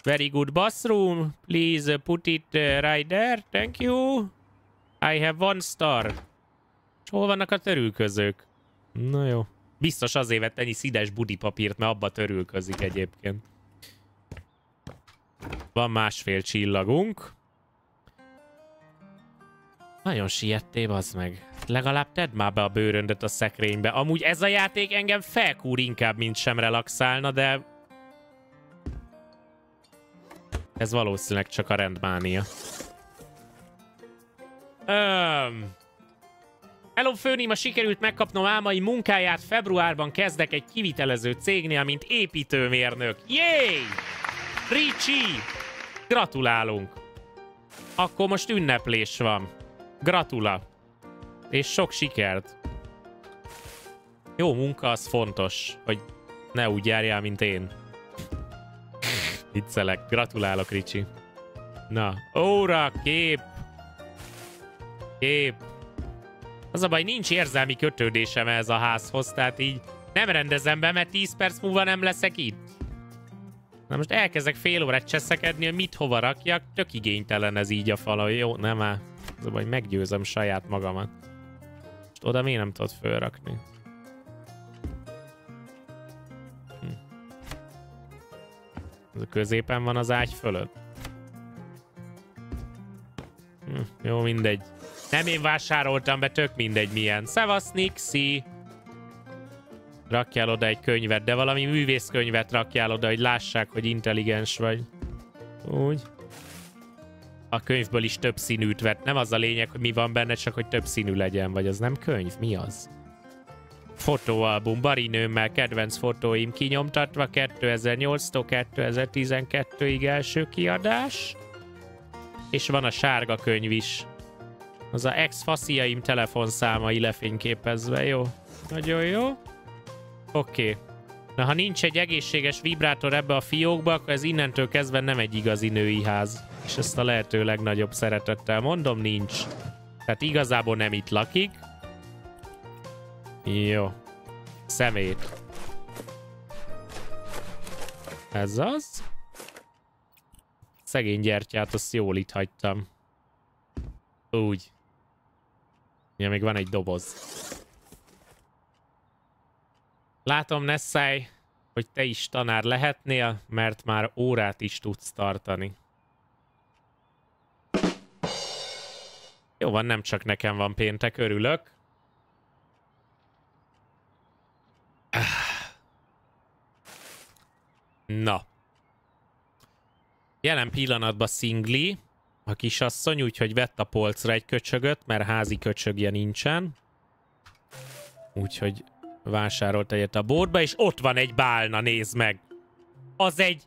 Very good bathroom. Please put it uh, right there. Thank you. I have one star. És hol vannak a törülközők? Na jó. Biztos azért vett ennyi színes budipapírt, mert abba törülközik egyébként. Van másfél csillagunk. Nagyon siettél, az meg. Legalább tedd már be a bőröndöt a szekrénybe. Amúgy ez a játék engem felkúr inkább, mint sem relaxálna, de... Ez valószínűleg csak a rendmánia. Öm... Hello, főném, a sikerült megkapnom álmai munkáját. Februárban kezdek egy kivitelező cégnél, mint építőmérnök. Yay! Ricsi! Gratulálunk! Akkor most ünneplés van. Gratula! És sok sikert! Jó munka, az fontos, hogy ne úgy járjál, mint én. Viccelek. Gratulálok, Ricsi. Na, óra, kép! Kép! Az a baj, nincs érzelmi kötődésem ez a házhoz, tehát így nem rendezem be, mert 10 perc múlva nem leszek itt. Na most elkezdek fél órát cseszekedni, hogy mit hova rakjak, tök igénytelen ez így a fal, jó, nem áll. Az baj, meggyőzöm saját magamat. Most oda miért nem tudod fölrakni? Hm. A középen van az ágy fölött. Hm, jó, mindegy. Nem én vásároltam be, tök mindegy milyen. Szevasz, Nixi! Rakjál oda egy könyvet, de valami művészkönyvet rakjál oda, hogy lássák, hogy intelligens vagy. Úgy. A könyvből is több színűt vett. Nem az a lényeg, hogy mi van benne, csak hogy több színű legyen, vagy az nem könyv? Mi az? Fotóalbum, barinőmmel kedvenc fotóim kinyomtatva 2008-tól 2012-ig első kiadás. És van a sárga könyv is. Az a ex-fasziaim telefonszámai lefényképezve, jó? Nagyon jó. Oké. Okay. Na, ha nincs egy egészséges vibrátor ebbe a fiókba, akkor ez innentől kezdve nem egy igazi női ház. És ezt a lehető legnagyobb szeretettel mondom, nincs. Tehát igazából nem itt lakik. Jó. Szemét. Ez az. Szegény gyertyát, azt jól itt hagytam. Úgy. Ja, még van egy doboz. Látom, Nessai, hogy te is tanár lehetnél, mert már órát is tudsz tartani. Jó van, nem csak nekem van péntek, örülök. Na. Jelen pillanatban szingli a kisasszony, úgyhogy vett a polcra egy köcsögöt, mert házi köcsögje nincsen. Úgyhogy vásárolt egyet a bordba, és ott van egy bálna, nézd meg. Az egy...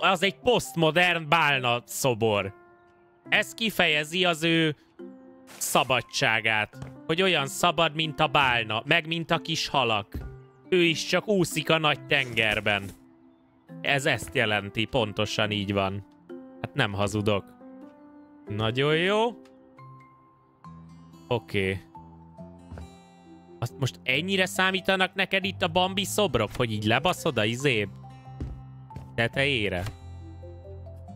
az egy posztmodern bálna szobor. Ez kifejezi az ő szabadságát. Hogy olyan szabad, mint a bálna, meg mint a kis halak. Ő is csak úszik a nagy tengerben. Ez ezt jelenti, pontosan így van. Hát nem hazudok. Nagyon jó. Oké. Okay. Azt most ennyire számítanak neked itt a Bambi szobrok, hogy így lebaszod a izéb? Tetejére?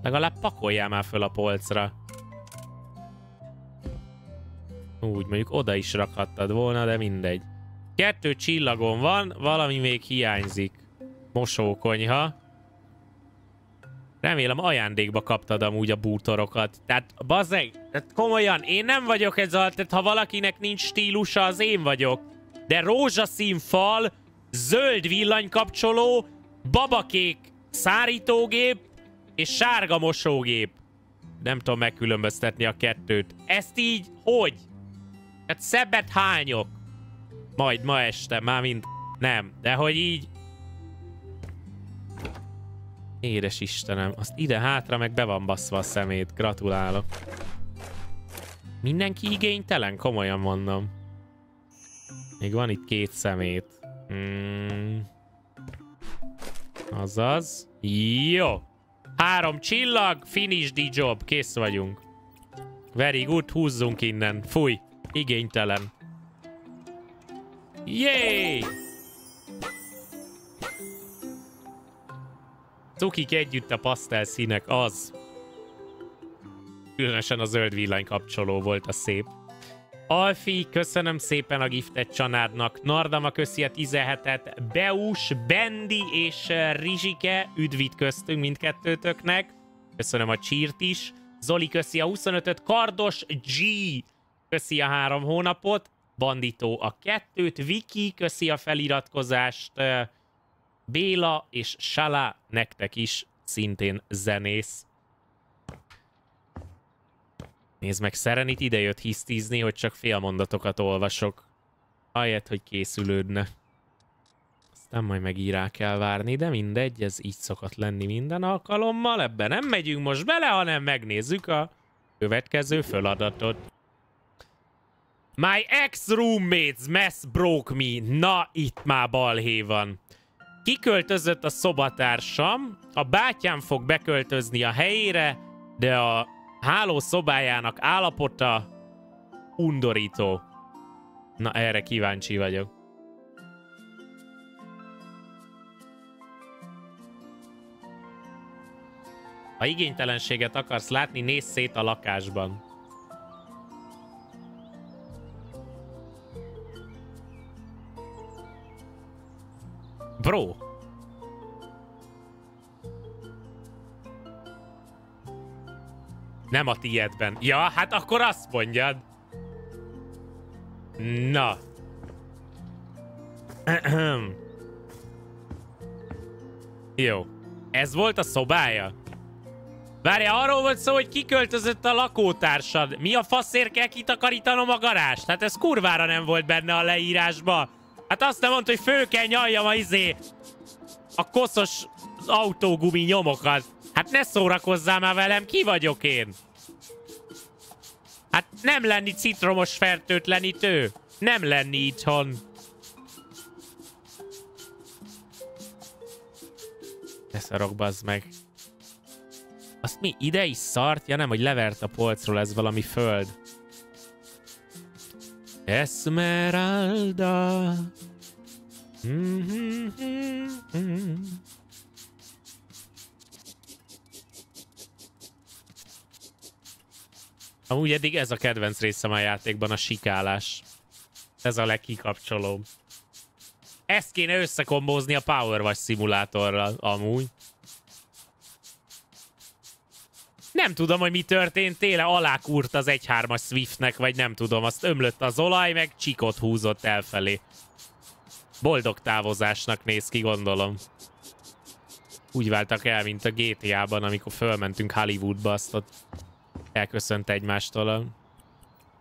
Legalább pakoljál már föl a polcra. Úgy, mondjuk oda is rakhattad volna, de mindegy. Kettő csillagon van, valami még hiányzik. Mosókonyha. Remélem ajándékba kaptad amúgy a bútorokat. Tehát, bazeg, tehát komolyan, én nem vagyok ez a... Tehát ha valakinek nincs stílusa, az én vagyok. De rózsaszín fal, zöld villanykapcsoló, babakék szárítógép és sárga mosógép. Nem tudom megkülönböztetni a kettőt. Ezt így hogy? Hát szebbet hányok. Majd ma este, már mint nem. De hogy így Édes Istenem, azt ide-hátra meg be van baszva a szemét. Gratulálok. Mindenki igénytelen? Komolyan mondom. Még van itt két szemét. Hmm. Azaz. Jó. Három csillag, finish the job. Kész vagyunk. Very good, húzzunk innen. Fúj. Igénytelen. Yay! Cukik együtt a pasztel színek, az. Különösen a zöld villany kapcsoló volt a szép. Alfi, köszönöm szépen a giftet csanádnak. Nardama köszi a 17-et. Beus, Bendi és Rizsike, üdvít köztünk mindkettőtöknek. Köszönöm a csírt is. Zoli köszi a 25-öt. Kardos G, köszi a három hónapot. Banditó a kettőt. Viki, köszi a feliratkozást. Béla és Sala, nektek is szintén zenész. Nézd meg, Serenit idejött hisztízni, hogy csak félmondatokat olvasok. Ahelyett, hogy készülődne. Aztán majd megírá kell várni, de mindegy, ez így szokott lenni minden alkalommal. Ebben nem megyünk most bele, hanem megnézzük a következő feladatot. My ex-roommates mess broke me. Na, itt már balhé van. Kiköltözött a szobatársam, a bátyám fog beköltözni a helyére, de a háló szobájának állapota undorító. Na, erre kíváncsi vagyok. Ha igénytelenséget akarsz látni, nézz szét a lakásban. Bro. Nem a tiédben. Ja, hát akkor azt mondjad. Na. <clears throat> Jó. Ez volt a szobája? Várja, arról volt szó, hogy kiköltözött a lakótársad. Mi a faszért kell kitakarítanom a garást? Hát ez kurvára nem volt benne a leírásba. Hát azt nem mondta, hogy fő kell nyaljam a izé... A koszos autógumi nyomokat. Hát ne szórakozzál már velem, ki vagyok én? Hát nem lenni citromos fertőtlenítő. Nem lenni itthon. Ne szarok, bazd meg. Azt mi ide is szart? Ja nem, hogy levert a polcról, ez valami föld. Esmeralda. Amúgy eddig ez a kedvenc részem a játékban, a sikálás. Ez a legkikapcsolóbb. Ezt kéne összekombózni a Power Wash szimulátorral, amúgy. Nem tudom, hogy mi történt, téle alákúrt az 1-3-as Swiftnek, vagy nem tudom, azt ömlött az olaj, meg csikot húzott elfelé. Boldog távozásnak néz ki, gondolom. Úgy váltak el, mint a GTA-ban, amikor fölmentünk Hollywoodba, azt ott elköszönt egymástól a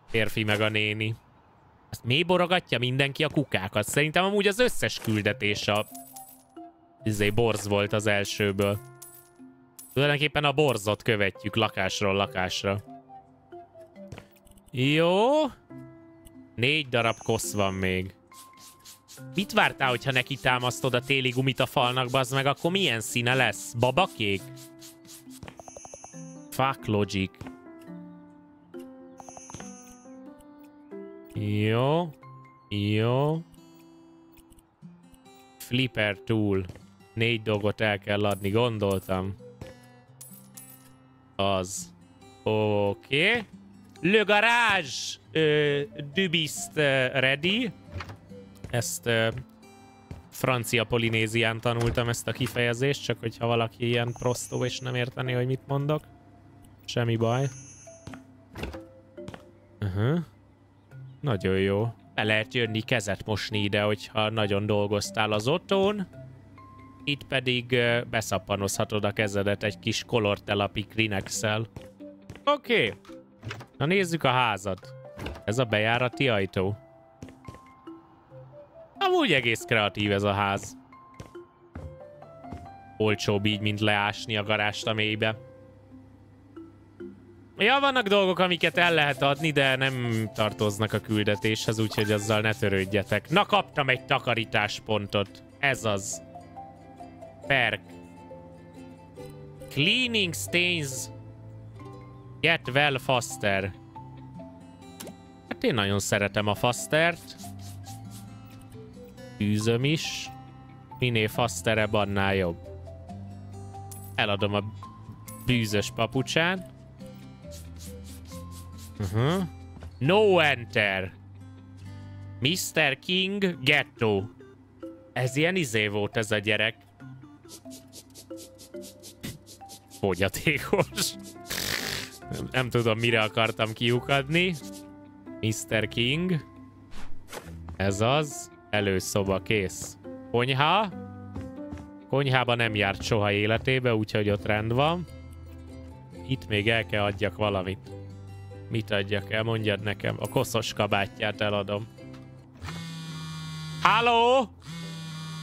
férfi meg a néni. Azt mély borogatja mindenki a kukákat. Szerintem amúgy az összes küldetés a... Izé, borz volt az elsőből. Tulajdonképpen a borzot követjük lakásról lakásra. Jó. Négy darab kosz van még. Mit vártál, hogyha neki támasztod a téli gumit a falnak, bazd meg, akkor milyen színe lesz? Babakék? Fuck logic. Jó. Jó. Flipper tool. Négy dolgot el kell adni, gondoltam. Az. Oké. Okay. Le garage uh, dubist uh, ready. Ezt uh, francia polinézián tanultam ezt a kifejezést, csak hogyha valaki ilyen prostó és nem érteni, hogy mit mondok. Semmi baj. Uh -huh. Nagyon jó. Be lehet jönni kezet mosni ide, hogyha nagyon dolgoztál az otthon. Itt pedig uh, beszappanozhatod a kezedet egy kis kolortelapi Kleenex-el. Oké. Okay. Na nézzük a házat. Ez a bejárati ajtó. Amúgy egész kreatív ez a ház. Olcsóbb így, mint leásni a garást a mélybe. Ja, vannak dolgok, amiket el lehet adni, de nem tartoznak a küldetéshez, úgyhogy azzal ne törődjetek. Na, kaptam egy takarításpontot. Ez az. Perk. Cleaning stains. Get well faster. Hát én nagyon szeretem a fastert. Űzöm is. Minél fasterebb, annál jobb. Eladom a bűzös papucsát. Uh-huh. No enter. Mr. King Ghetto. Ez ilyen izé volt ez a gyerek. Fogyatékos. Nem, nem tudom, mire akartam kiukadni. Mr. King. Ez az. Előszoba kész. Konyha. Konyhába nem járt soha életébe, úgyhogy ott rend van. Itt még el kell adjak valamit. Mit adjak el? Mondjad nekem. A koszos kabátját eladom. Halló?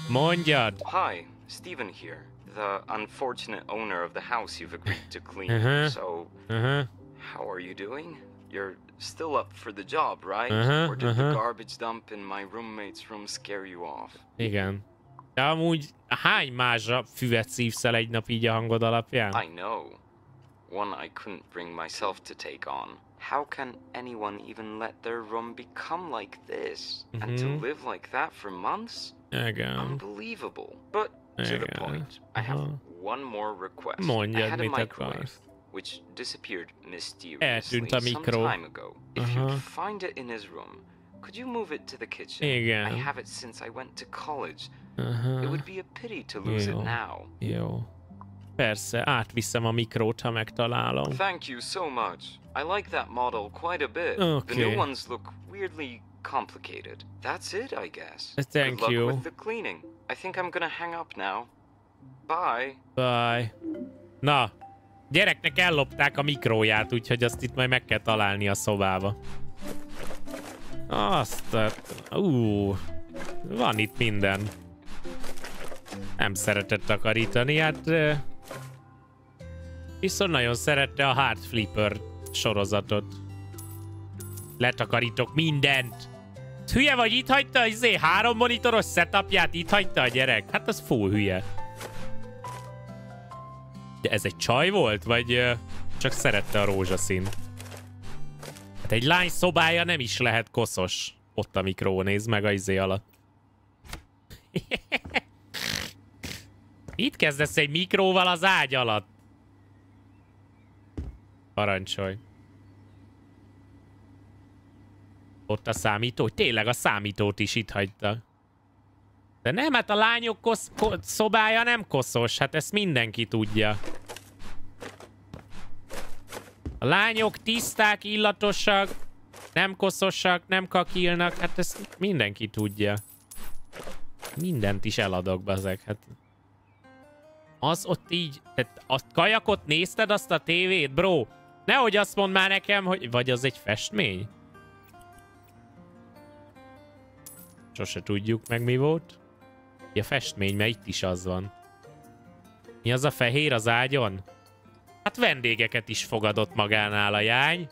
Mondjad. Hi, Stephen here, the unfortunate owner of the house you've agreed to clean. Uh-huh. So, Uh-huh. how are you doing? You're still up for the job, right? Uh-huh, or did uh-huh. the garbage dump in my roommate's room scare you off? Igen. De amúgy hány mázsa füvet szívsz el egy nap így a hangod alapján? I know. One I couldn't bring myself to take on. How can anyone even let their room become like this? And to Mhm. live like that for months? Unbelievable. But to the Yeah. point, I have Uh-huh. one more request. Mondjad, I had a microwave, which disappeared mysteriously some time ago. If Uh-huh. you'd find it in his room, could you move it to the kitchen? Igen. I have it since I went to college. It would be a pity to lose Jó. it now. Jó. Persze, átviszem a mikrót, ha megtalálom. Thank you so much. I like that model quite a bit. The Okay. new ones look weirdly complicated. That's it, I guess. Thank Good luck you. with the cleaning. I think I'm gonna hang up now. Bye. Bye. Na, gyereknek ellopták a mikróját, úgyhogy azt itt majd meg kell találni a szobába. Azt, ú, van itt minden. Nem szeretett takarítani, hát... Viszont nagyon szerette a Hard Flipper sorozatot. Letakarítok mindent. Hülye vagy, itt hagyta izé, három monitoros setupját, itt hagyta a gyerek. Hát az full hülye. De ez egy csaj volt, vagy csak szerette a rózsaszín? Hát egy lány szobája nem is lehet koszos. Ott a mikró, nézd meg a izé alatt. <laughs> Itt kezdesz egy mikróval az ágy alatt. Parancsolj. Ott a számító? Tényleg a számítót is itt hagyta. De nem, hát a lányok kosz, ko, szobája nem koszos, hát ezt mindenki tudja. A lányok tiszták, illatosak, nem koszosak, nem kakilnak, hát ezt mindenki tudja. Mindent is eladok, bazeg, hát. Az ott így, tehát a kajakot nézted azt a tévét, bro? Nehogy azt mondd már nekem, hogy vagy az egy festmény? Sose tudjuk meg mi volt. Ja, festmény, mert itt is az van. Mi az a fehér az ágyon? Hát vendégeket is fogadott magánál a jány.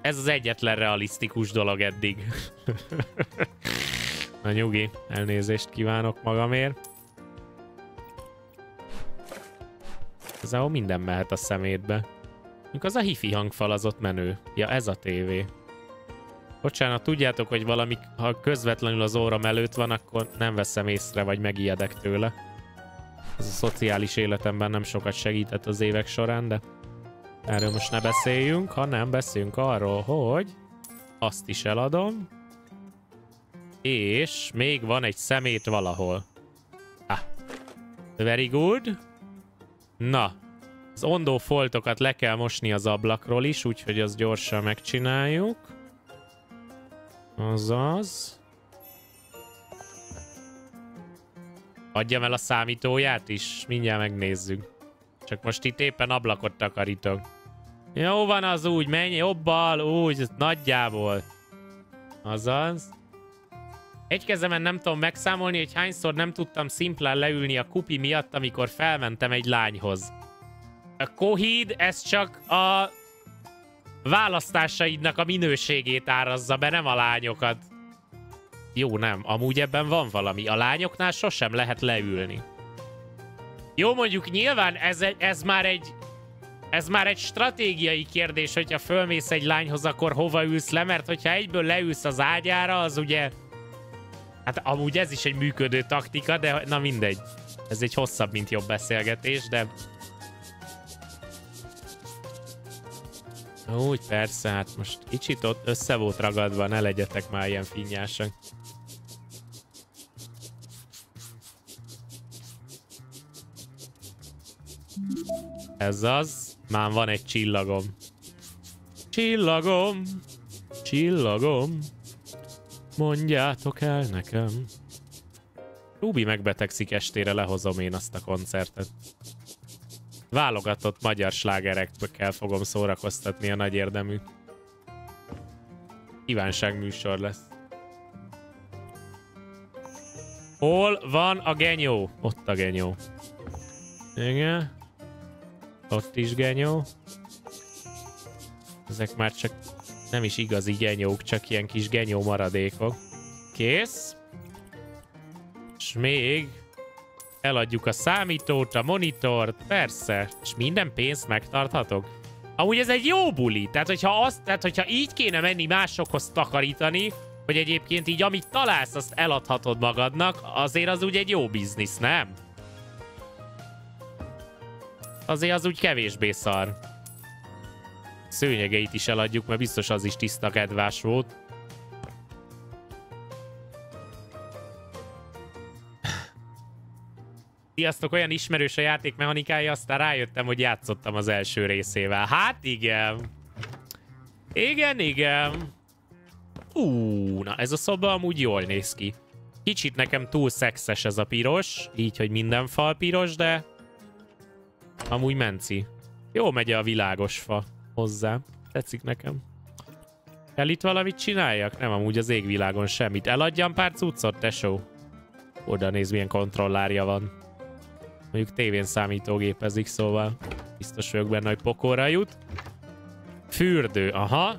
Ez az egyetlen realisztikus dolog eddig. <laughs> Na nyugi, elnézést kívánok magamért. Ahol minden mehet a szemétbe. Mondjuk az a hifi hangfal az ott menő. Ja, ez a tévé. Bocsánat, tudjátok, hogy valami, ha közvetlenül az óram előtt van, akkor nem veszem észre, vagy megijedek tőle. Ez a szociális életemben nem sokat segített az évek során, de erről most ne beszéljünk, hanem beszéljünk arról, hogy azt is eladom, és még van egy szemét valahol. Ah. Very good. Na, az ondó foltokat le kell mosni az ablakról is, úgyhogy azt gyorsan megcsináljuk. Azaz. Adjam el a számítóját is, mindjárt megnézzük. Csak most itt éppen ablakot takarítok. Jó van az úgy, menj jobbal, úgy, nagyjából. Azaz. Egy kezemen nem tudom megszámolni, hogy hányszor nem tudtam szimplán leülni a kupi miatt, amikor felmentem egy lányhoz. A Kohid, ez csak a választásaidnak a minőségét árazza be, nem a lányokat. Jó, nem. Amúgy ebben van valami. A lányoknál sosem lehet leülni. Jó, mondjuk nyilván ez, ez már egy ez már egy stratégiai kérdés, hogyha fölmész egy lányhoz, akkor hova ülsz le, mert hogyha egyből leülsz az ágyára, az ugye... Hát amúgy ez is egy működő taktika, de na mindegy. Ez egy hosszabb, mint jobb beszélgetés, de... Úgy, persze, hát most kicsit ott össze volt ragadva, ne legyetek már ilyen finnyásak. Ez az. Már van egy csillagom. Csillagom, csillagom, mondjátok el nekem. Rubi megbetegszik estére, lehozom én azt a koncertet. Válogatott magyar slágerekkel fogom szórakoztatni a nagy érdemű. Kívánságműsor lesz. Hol van a genyó? Ott a genyó. Igen. Ott is genyó. Ezek már csak nem is igazi genyók, csak ilyen kis genyó maradékok. Kész. És még eladjuk a számítót, a monitort, persze. És minden pénzt megtarthatok. Amúgy ez egy jó buli. Tehát, hogyha, azt, tehát, hogyha így kéne menni másokhoz takarítani, hogy egyébként így amit találsz, azt eladhatod magadnak, azért az úgy egy jó biznisz, nem? Azért az úgy kevésbé szar. Szőnyegeit is eladjuk, mert biztos az is tiszta kedvás volt. Sziasztok, olyan ismerős a játék mechanikája, aztán rájöttem, hogy játszottam az első részével. Hát igen. Igen, igen. Ú, na ez a szoba amúgy jól néz ki. Kicsit nekem túl szexes ez a piros, így, hogy minden fal piros, de amúgy menci. Jó megy a világos fa hozzá. Tetszik nekem. Kell itt valamit csináljak? Nem, amúgy az égvilágon semmit. Eladjam pár cuccot, tesó? Oda néz, milyen kontrollárja van. Mondjuk tévén számítógépezik, szóval biztos vagyok benne, hogy pokorra jut. Fürdő, aha.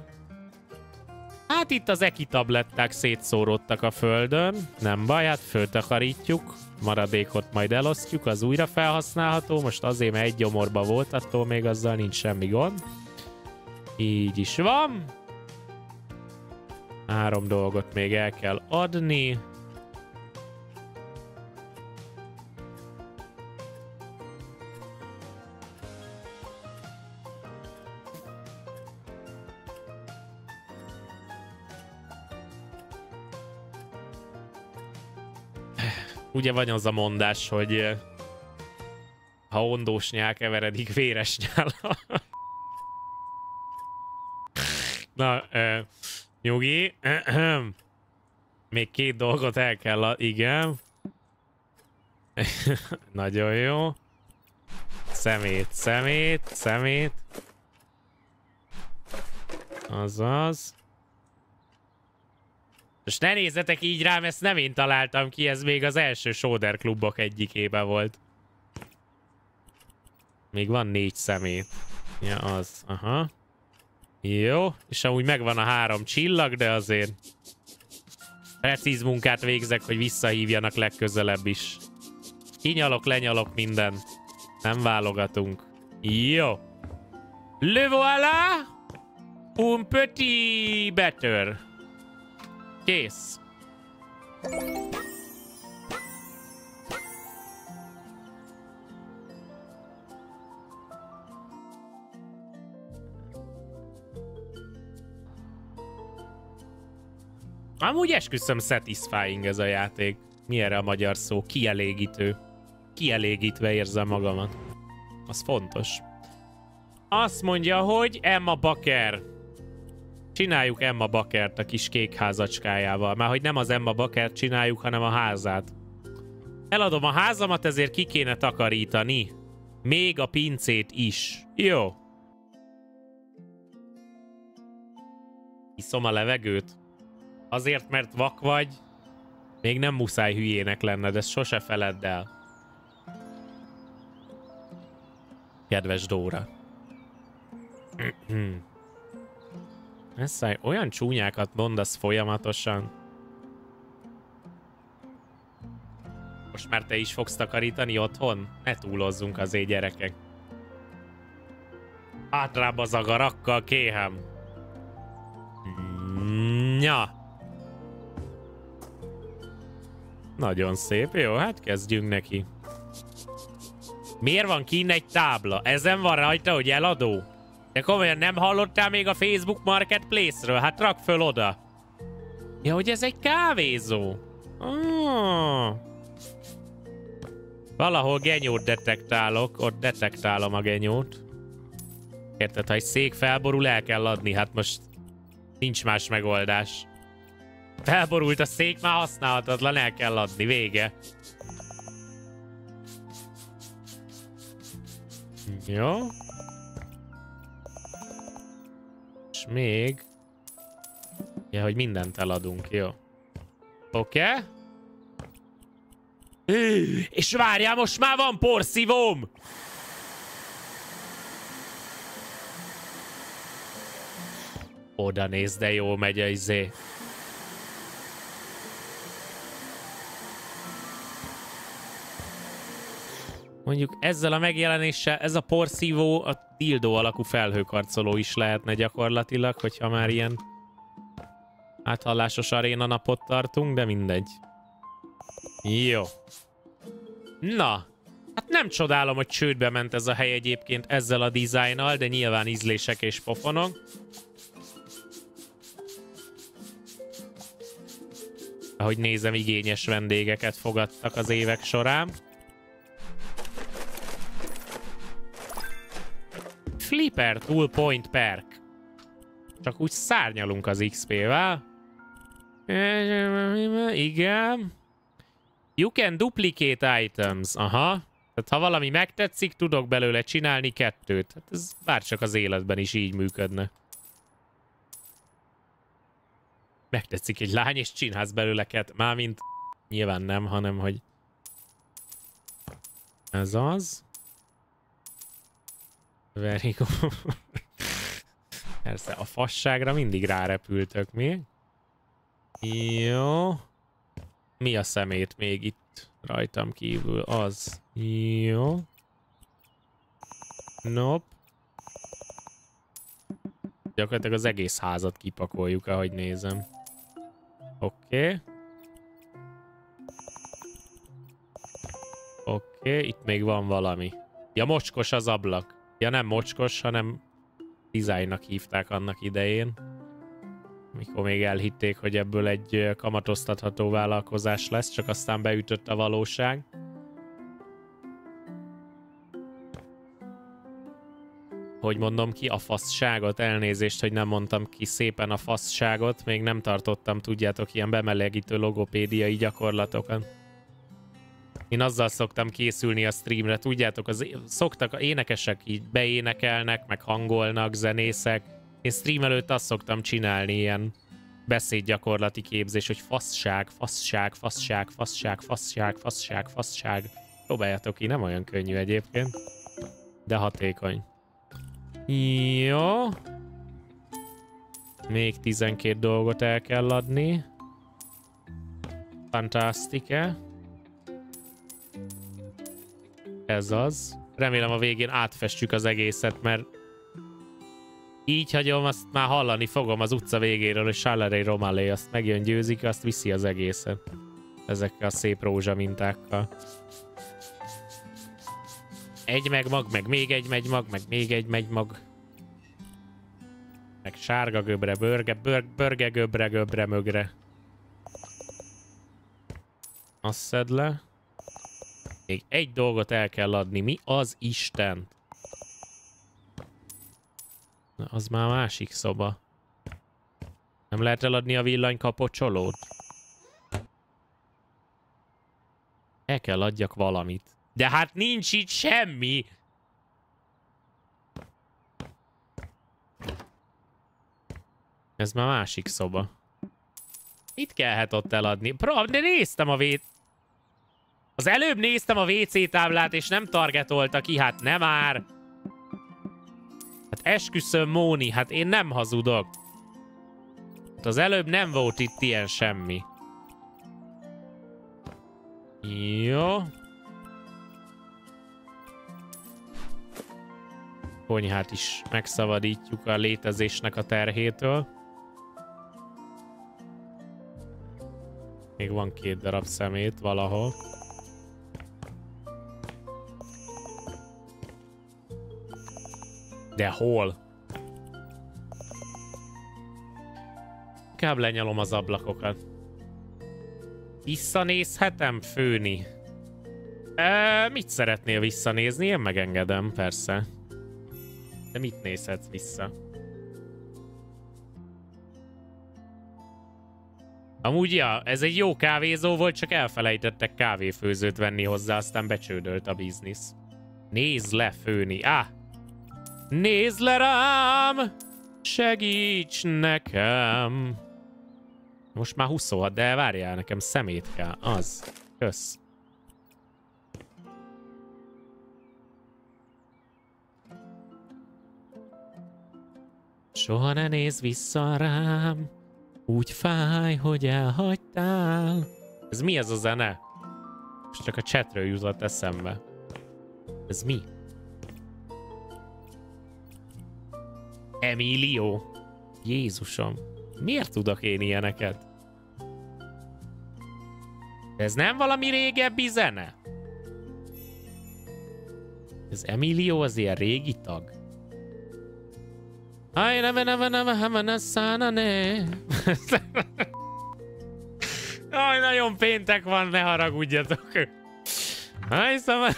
Hát itt az eki tabletták szétszóródtak a földön. Nem baj, hát föltakarítjuk. Maradékot majd elosztjuk, az újra felhasználható. Most azért, mert egy gyomorba volt, attól még azzal nincs semmi gond. Így is van. Három dolgot még el kell adni. Ugye van az a mondás, hogy eh, ha ondós nyál keveredik véres nyál. Na, uh, nyugi. Még két dolgot el kell, a... igen. Nagyon jó. Szemét, szemét, szemét. Azaz. Most ne nézzetek így rám, ezt nem én találtam ki, ez még az első Soder klubok egyikében volt. Még van négy szemét. Ja, az. Aha. Jó, és amúgy megvan a három csillag, de azért precíz munkát végzek, hogy visszahívjanak legközelebb is. Kinyalok, lenyalok minden. Nem válogatunk. Jó. Le voilà! Un petit better. Kész. Amúgy esküszöm satisfying ez a játék. Mi erre a magyar szó? Kielégítő. Kielégítve érzem magamat. Az fontos. Azt mondja, hogy Emma Baker. Csináljuk Emma Bakert a kis kék házacskájával. Már hogy nem az Emma Bakert csináljuk, hanem a házát. Eladom a házamat, ezért ki kéne takarítani. Még a pincét is. Jó. Iszom a levegőt. Azért, mert vak vagy, még nem muszáj hülyének lenned, ezt sose feledd el. Kedves Dóra. <clears throat> Eszály, olyan csúnyákat mondasz folyamatosan. Most már te is fogsz takarítani otthon? Ne túlozzunk azért, gyerekek. Hátrább az agarakkal, kéhem. Ja. Nagyon szép, jó, hát kezdjünk neki. Miért van kinn egy tábla? Ezen van rajta, hogy eladó? De komolyan nem hallottál még a Facebook Marketplace-ről? Hát rak föl oda. Ja, hogy ez egy kávézó. Ah. Valahol genyót detektálok, ott detektálom a genyót. Érted, ha egy szék felborul, el kell adni, hát most nincs más megoldás. Felborult a szék, már használhatatlan, el kell adni, vége. Jó. Még... Ja, hogy mindent eladunk, jó. Oké. Okay. És várjál, most már van porszívóm! Oda néz, de jó megy a izé. Mondjuk ezzel a megjelenéssel, ez a porszívó a dildo alakú felhőkarcoló is lehetne gyakorlatilag, hogyha már ilyen áthallásos aréna napot tartunk, de mindegy. Jó. Na, hát nem csodálom, hogy csődbe ment ez a hely egyébként ezzel a dizájnnal, de nyilván ízlések és pofonok. Ahogy nézem, igényes vendégeket fogadtak az évek során. Flipper Tool Point Perk. Csak úgy szárnyalunk az XP-vel. Igen. You can duplicate items. Aha. Tehát ha valami megtetszik, tudok belőle csinálni kettőt. Hát ez bárcsak az életben is így működne. Megtetszik egy lány, és csinálsz belőle. Mármint nyilván nem, hanem hogy... Ez az. Very good. Persze, a fasságra mindig rárepültök mi? Jó. Mi a szemét még itt rajtam kívül? Az. Jó. Nope. Gyakorlatilag az egész házat kipakoljuk, ahogy nézem. Oké. Okay. Oké, okay, itt még van valami. Ja, mocskos az ablak. Ja, nem mocskos, hanem dizájnnak hívták annak idején. Mikor még elhitték, hogy ebből egy kamatoztatható vállalkozás lesz, csak aztán beütött a valóság. Hogy mondom ki a faszságot, elnézést, hogy nem mondtam ki szépen a faszságot, még nem tartottam, tudjátok, ilyen bemelegítő logopédiai gyakorlatokat. Én azzal szoktam készülni a streamre, tudjátok, az, szoktak, a énekesek így beénekelnek, meg hangolnak, zenészek. Én stream előtt azt szoktam csinálni, ilyen beszédgyakorlati képzés, hogy faszság, faszság, faszság, faszság, faszság, faszság, faszság. Próbáljátok ki, nem olyan könnyű egyébként, de hatékony. Jó. Még 12 dolgot el kell adni. Fantasztike. Ez az. Remélem a végén átfestjük az egészet, mert így hagyom, azt már hallani fogom az utca végéről, hogy Charleroi Romalé azt megjön győzik, azt viszi az egészet. Ezekkel a szép rózsa mintákkal. Egy megmag, meg még egy megmag, meg még egy megmag. Meg sárga göbre, börge, börge, börge göbre, göbre, mögre. Azt szed le. Még egy dolgot el kell adni. Mi az Isten? Na, az már másik szoba. Nem lehet eladni a villanykapocsolót? El kell adjak valamit. De hát nincs itt semmi! Ez már másik szoba. Itt kellhet ott eladni. Pro, de néztem a vét... Az előbb néztem a WC táblát, és nem targetolta ki, hát nem már. Hát esküszöm, Móni, hát én nem hazudok. Hát az előbb nem volt itt ilyen semmi. Jó. Konyhát is megszabadítjuk a létezésnek a terhétől. Még van két darab szemét valahol. De hol? Inkább lenyalom az ablakokat. Visszanézhetem főni? E, mit szeretnél visszanézni? Én megengedem, persze. De mit nézhetsz vissza? Amúgy, ja, ez egy jó kávézó volt, csak elfelejtettek kávéfőzőt venni hozzá, aztán becsődölt a biznisz. Nézd le főni. Á! Ah! Nézd le rám! Segíts nekem! Most már 26, de várjál, nekem szemét kell. Az. Kösz. Soha ne nézz vissza rám, úgy fáj, hogy elhagytál. Ez mi ez a zene? És csak a chatről jutott eszembe. Ez mi? Emilio. Jézusom. Miért tudok én ilyeneket? Ez nem valami régebbi zene? Ez Emilio az ilyen régi tag? Aj, neve, neve, neve, neve, neve, szána, ne. Aj, nagyon péntek van, ne haragudjatok. Aj, szóval...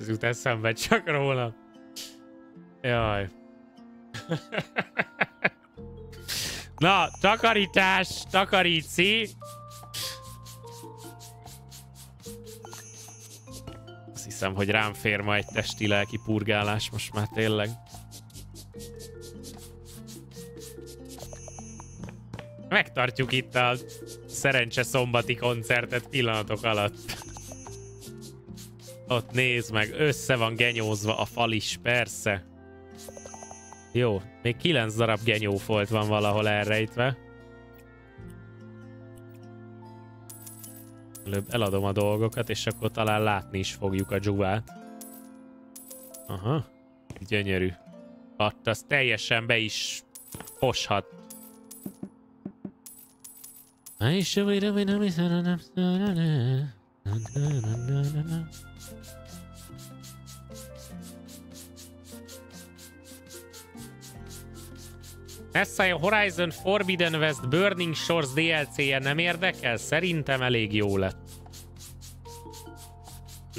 Ez jut eszembe csak róla. Jaj. <laughs> Na, takarítás, takaríci. Azt hiszem, hogy rám fér ma egy testi-lelki purgálás most már tényleg. Megtartjuk itt a szerencse szombati koncertet pillanatok alatt. Ott nézd meg, össze van genyózva a fal is, persze. Jó, még kilenc darab genyófolt van valahol elrejtve. Előbb eladom a dolgokat, és akkor talán látni is fogjuk a dzsuvát. Aha, gyönyörű. Ott az teljesen be is poshat. I should wait a minute, Messi Horizon Forbidden West Burning Shores DLC-je nem érdekel? Szerintem elég jó lett.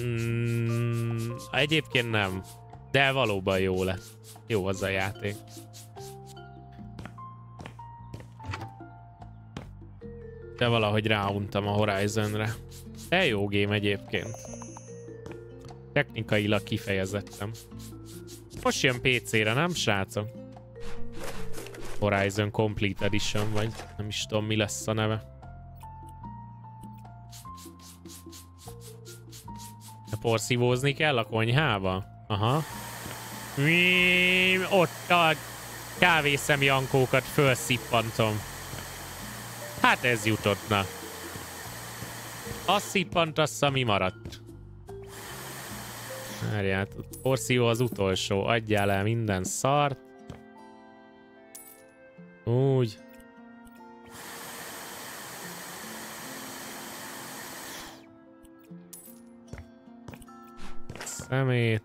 Mm, egyébként nem. De valóban jó lett. Jó az a játék. De valahogy ráuntam a Horizonre. De jó game egyébként. Technikailag kifejezettem. Most jön PC-re, nem srácok? Horizon Complete Edition, vagy nem is tudom mi lesz a neve. Porszívózni kell a konyhába? Aha. Mi, ott a kávészem jankókat felszippantom. Hát ez jutott, na. Azt szippantasz, ami maradt. Várját, porszívó az utolsó. Adjál el minden szart. Úgy. Szemét.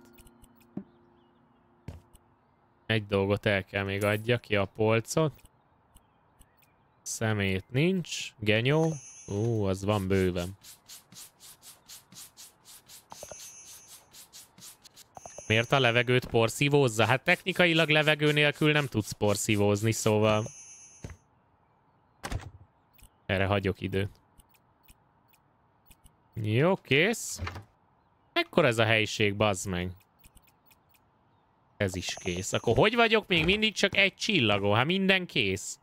Egy dolgot el kell még adja ki a polcot. Szemét nincs. Genyó. Ú, az van bőven. Miért a levegőt porszívózza? Hát technikailag levegő nélkül nem tudsz porszívózni, szóval... Erre hagyok időt. Jó, kész. Ekkor ez a helyiség, bazd meg. Ez is kész. Akkor hogy vagyok még mindig csak egy csillagó? Hát minden kész.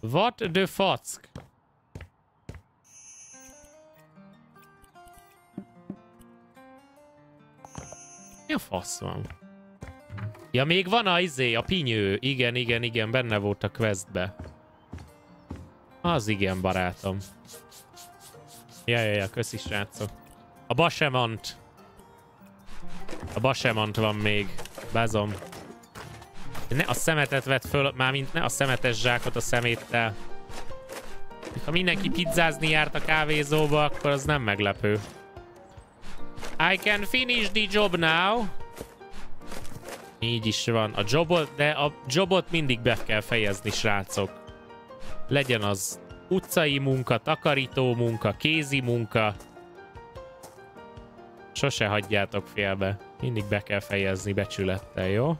What the fuck? Mi a fasz van? Ja, még van a izé, a pinyő. Igen, igen, igen, benne volt a questbe. Az igen, barátom. Ja, ja, ja, köszi, srácok. A basemant. A basemant van még. Bazom. Ne a szemetet vett föl, már mint ne a szemetes zsákot a szeméttel. Ha mindenki pizzázni járt a kávézóba, akkor az nem meglepő. I can finish the job now. Így is van. A jobot, de a jobot mindig be kell fejezni, srácok. Legyen az utcai munka, takarító munka, kézi munka. Sose hagyjátok félbe. Mindig be kell fejezni becsülettel, jó?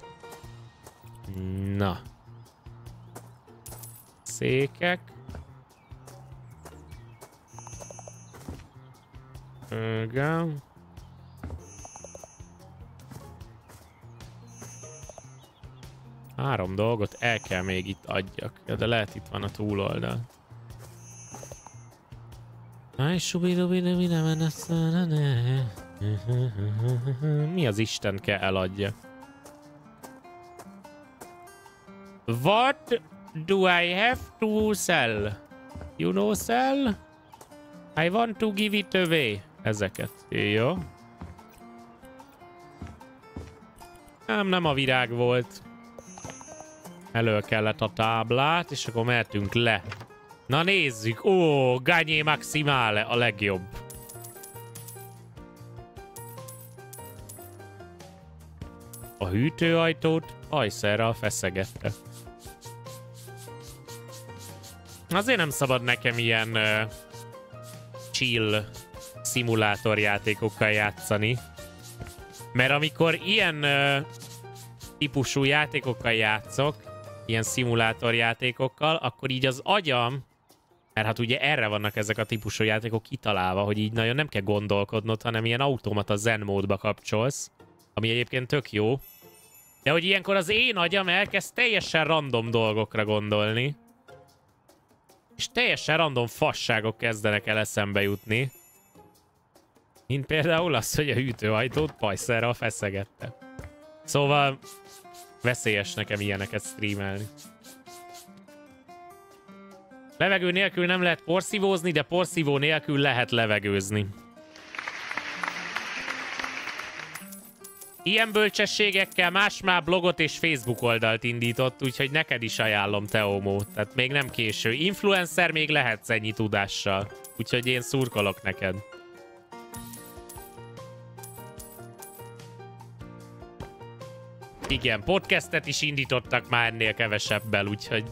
Na. Székek. Igen. Három dolgot el kell még itt adjak. Ja, de lehet itt van a túloldal. Mi az Isten kell eladja? What do I have to sell? You know sell? I want to give it away. Ezeket. Jó. Nem, nem a virág volt. Elő kellett a táblát, és akkor mehetünk le. Na nézzük. Ó, Ganyé Maximale a legjobb. A hűtőajtót ajszerrel feszegette. Azért nem szabad nekem ilyen uh, chill szimulátorjátékokkal játszani. Mert amikor ilyen uh, típusú játékokkal játszok, ilyen szimulátorjátékokkal, akkor így az agyam, mert hát ugye erre vannak ezek a típusú játékok kitalálva, hogy így nagyon nem kell gondolkodnod, hanem ilyen automata zen módba kapcsolsz, ami egyébként tök jó. De hogy ilyenkor az én agyam elkezd teljesen random dolgokra gondolni. És teljesen random fasságok kezdenek el eszembe jutni. Mint például az, hogy a hűtőajtót pajszerrel feszegette. Szóval veszélyes nekem ilyeneket streamelni. Levegő nélkül nem lehet porszívózni, de porszívó nélkül lehet levegőzni. Ilyen bölcsességekkel más már blogot és Facebook oldalt indított, úgyhogy neked is ajánlom, Teomó. Tehát még nem késő. Influencer még lehetsz ennyi tudással. Úgyhogy én szurkolok neked. Igen, podcastet is indítottak már ennél kevesebbel, úgyhogy...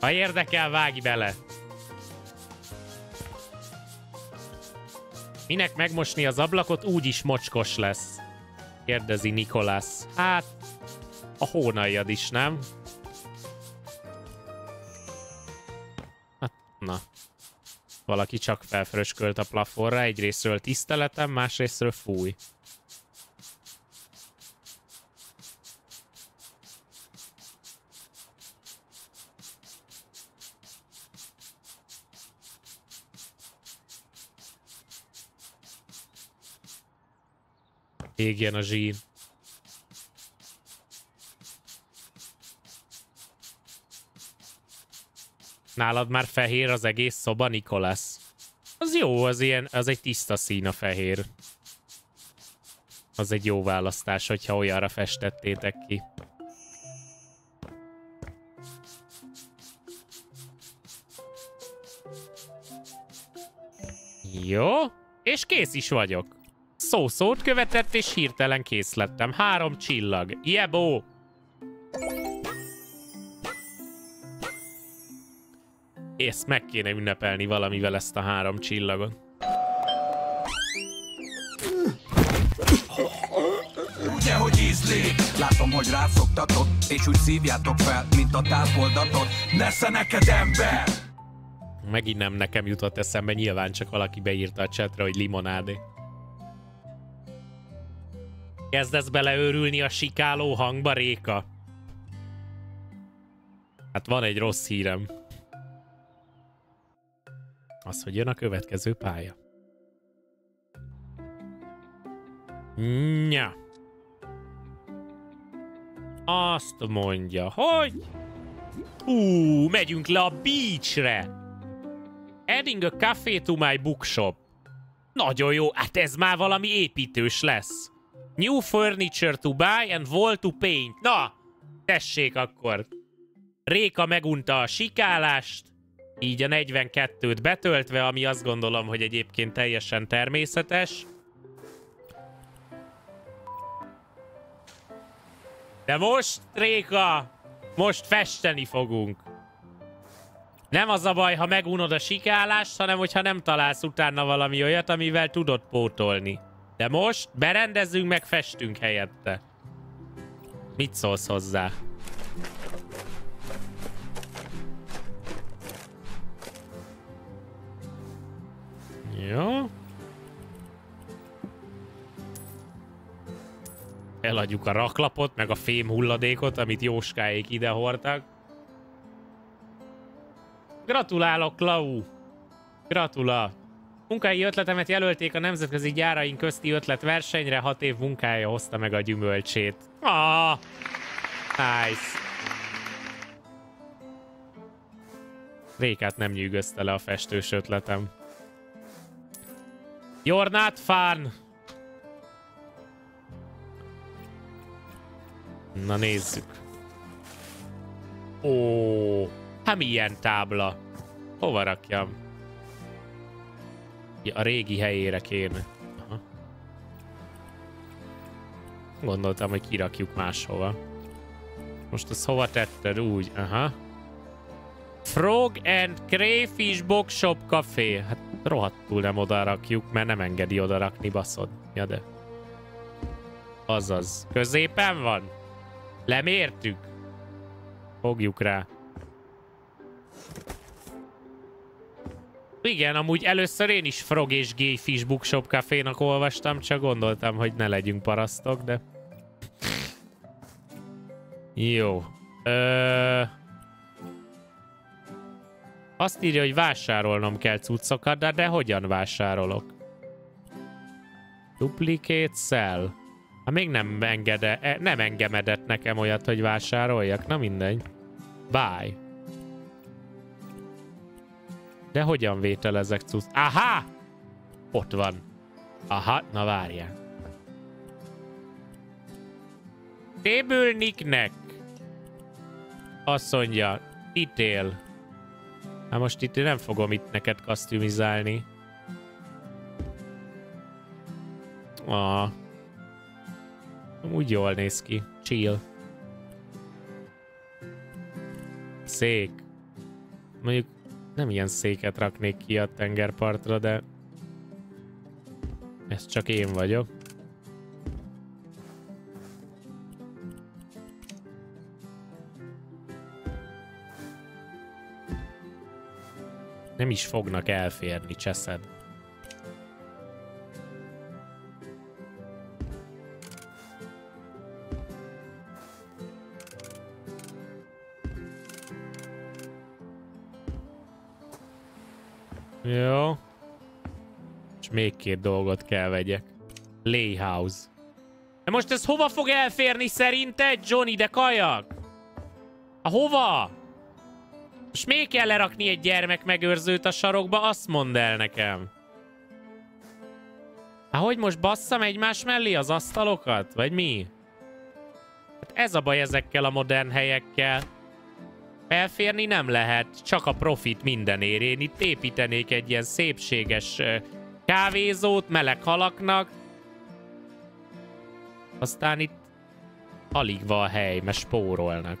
Ha érdekel, vágj bele! Minek megmosni az ablakot, úgyis mocskos lesz. Kérdezi Nikolász. Hát, a hónaljad is, nem? Hát, na. Valaki csak felfröskölt a plafonra, egyrésztről tiszteletem, másrésztről fúj. Égjen a zsír. Nálad már fehér az egész szoba, Nikolász? Az jó, az ilyen, az egy tiszta szín a fehér. Az egy jó választás, hogyha olyanra festettétek ki. Jó, és kész is vagyok. Szó-szót követett, és hirtelen kész lettem. Három csillag. Jebó! Ezt meg kéne ünnepelni valamivel ezt a három csillagot. Ugye, hogy ízlik? Látom, hogy rászoktatott, és úgy szívjátok fel, mint a tápoldatot. Nesze neked ember! Megint nem nekem jutott eszembe, nyilván csak valaki beírta a chatre, hogy limonádé. Kezdesz beleőrülni a sikáló hangba, Réka? Hát van egy rossz hírem. Az, hogy jön a következő pálya. Nya. Azt mondja, hogy... Ú, megyünk le a beachre! Adding a café to my bookshop. Nagyon jó, hát ez már valami építős lesz. New furniture to buy and wall to paint. Na, tessék akkor. Réka megunta a sikálást. így a 42-t betöltve, ami azt gondolom, hogy egyébként teljesen természetes. De most, Réka, most festeni fogunk. Nem az a baj, ha megunod a sikálást, hanem hogyha nem találsz utána valami olyat, amivel tudod pótolni. De most berendezünk, meg festünk helyette. Mit szólsz hozzá? Jó. Eladjuk a raklapot, meg a fém hulladékot, amit Jóskáék ide hordtak. Gratulálok, Lau! Gratula! Munkai ötletemet jelölték a nemzetközi gyáraink közti ötletversenyre, hat év munkája hozta meg a gyümölcsét. Ah, nice. Rékát nem nyűgözte le a festős ötletem. You're not fun! Na nézzük. Ó, hát milyen tábla. Hova rakjam? Ja, a régi helyére kéne. Aha. Gondoltam, hogy kirakjuk máshova. Most azt hova tetted? Úgy, aha. Frog and Crayfish Bookshop Café. Hát rohadtul nem oda rakjuk, mert nem engedi oda rakni, baszod. Ja de. Azaz. Középen van? Lemértük? Fogjuk rá. Igen, amúgy először én is Frog és Gay Fish Bookshop Café-nak olvastam, csak gondoltam, hogy ne legyünk parasztok, de... Jó. Ö... Azt írja, hogy vásárolnom kell cuccokat, de, de hogyan vásárolok? Duplicate sell. Hát még nem engede, e, nem engedett nekem olyat, hogy vásároljak. Na mindegy. Buy. De hogyan vételezek cucc? Aha! Ott van. Aha, na várjál. Table Nicknek. Azt mondja, ítél. Hát most itt nem fogom itt neked kasztümizálni. Ah. Úgy jól néz ki. Chill. Szék. Mondjuk nem ilyen széket raknék ki a tengerpartra, de... Ez csak én vagyok. Nem is fognak elférni, cseszed. Jó. És még két dolgot kell vegyek. Layhouse. De most ez hova fog elférni szerinted, Johnny, de kajak? A hova? Most még kell lerakni egy gyermek megőrzőt a sarokba, azt mondd el nekem. Hát hogy most basszam egymás mellé az asztalokat? Vagy mi? Hát ez a baj ezekkel a modern helyekkel. Felférni nem lehet, csak a profit mindenért. Én itt építenék egy ilyen szépséges kávézót meleg halaknak. Aztán itt alig van hely, mert spórolnak.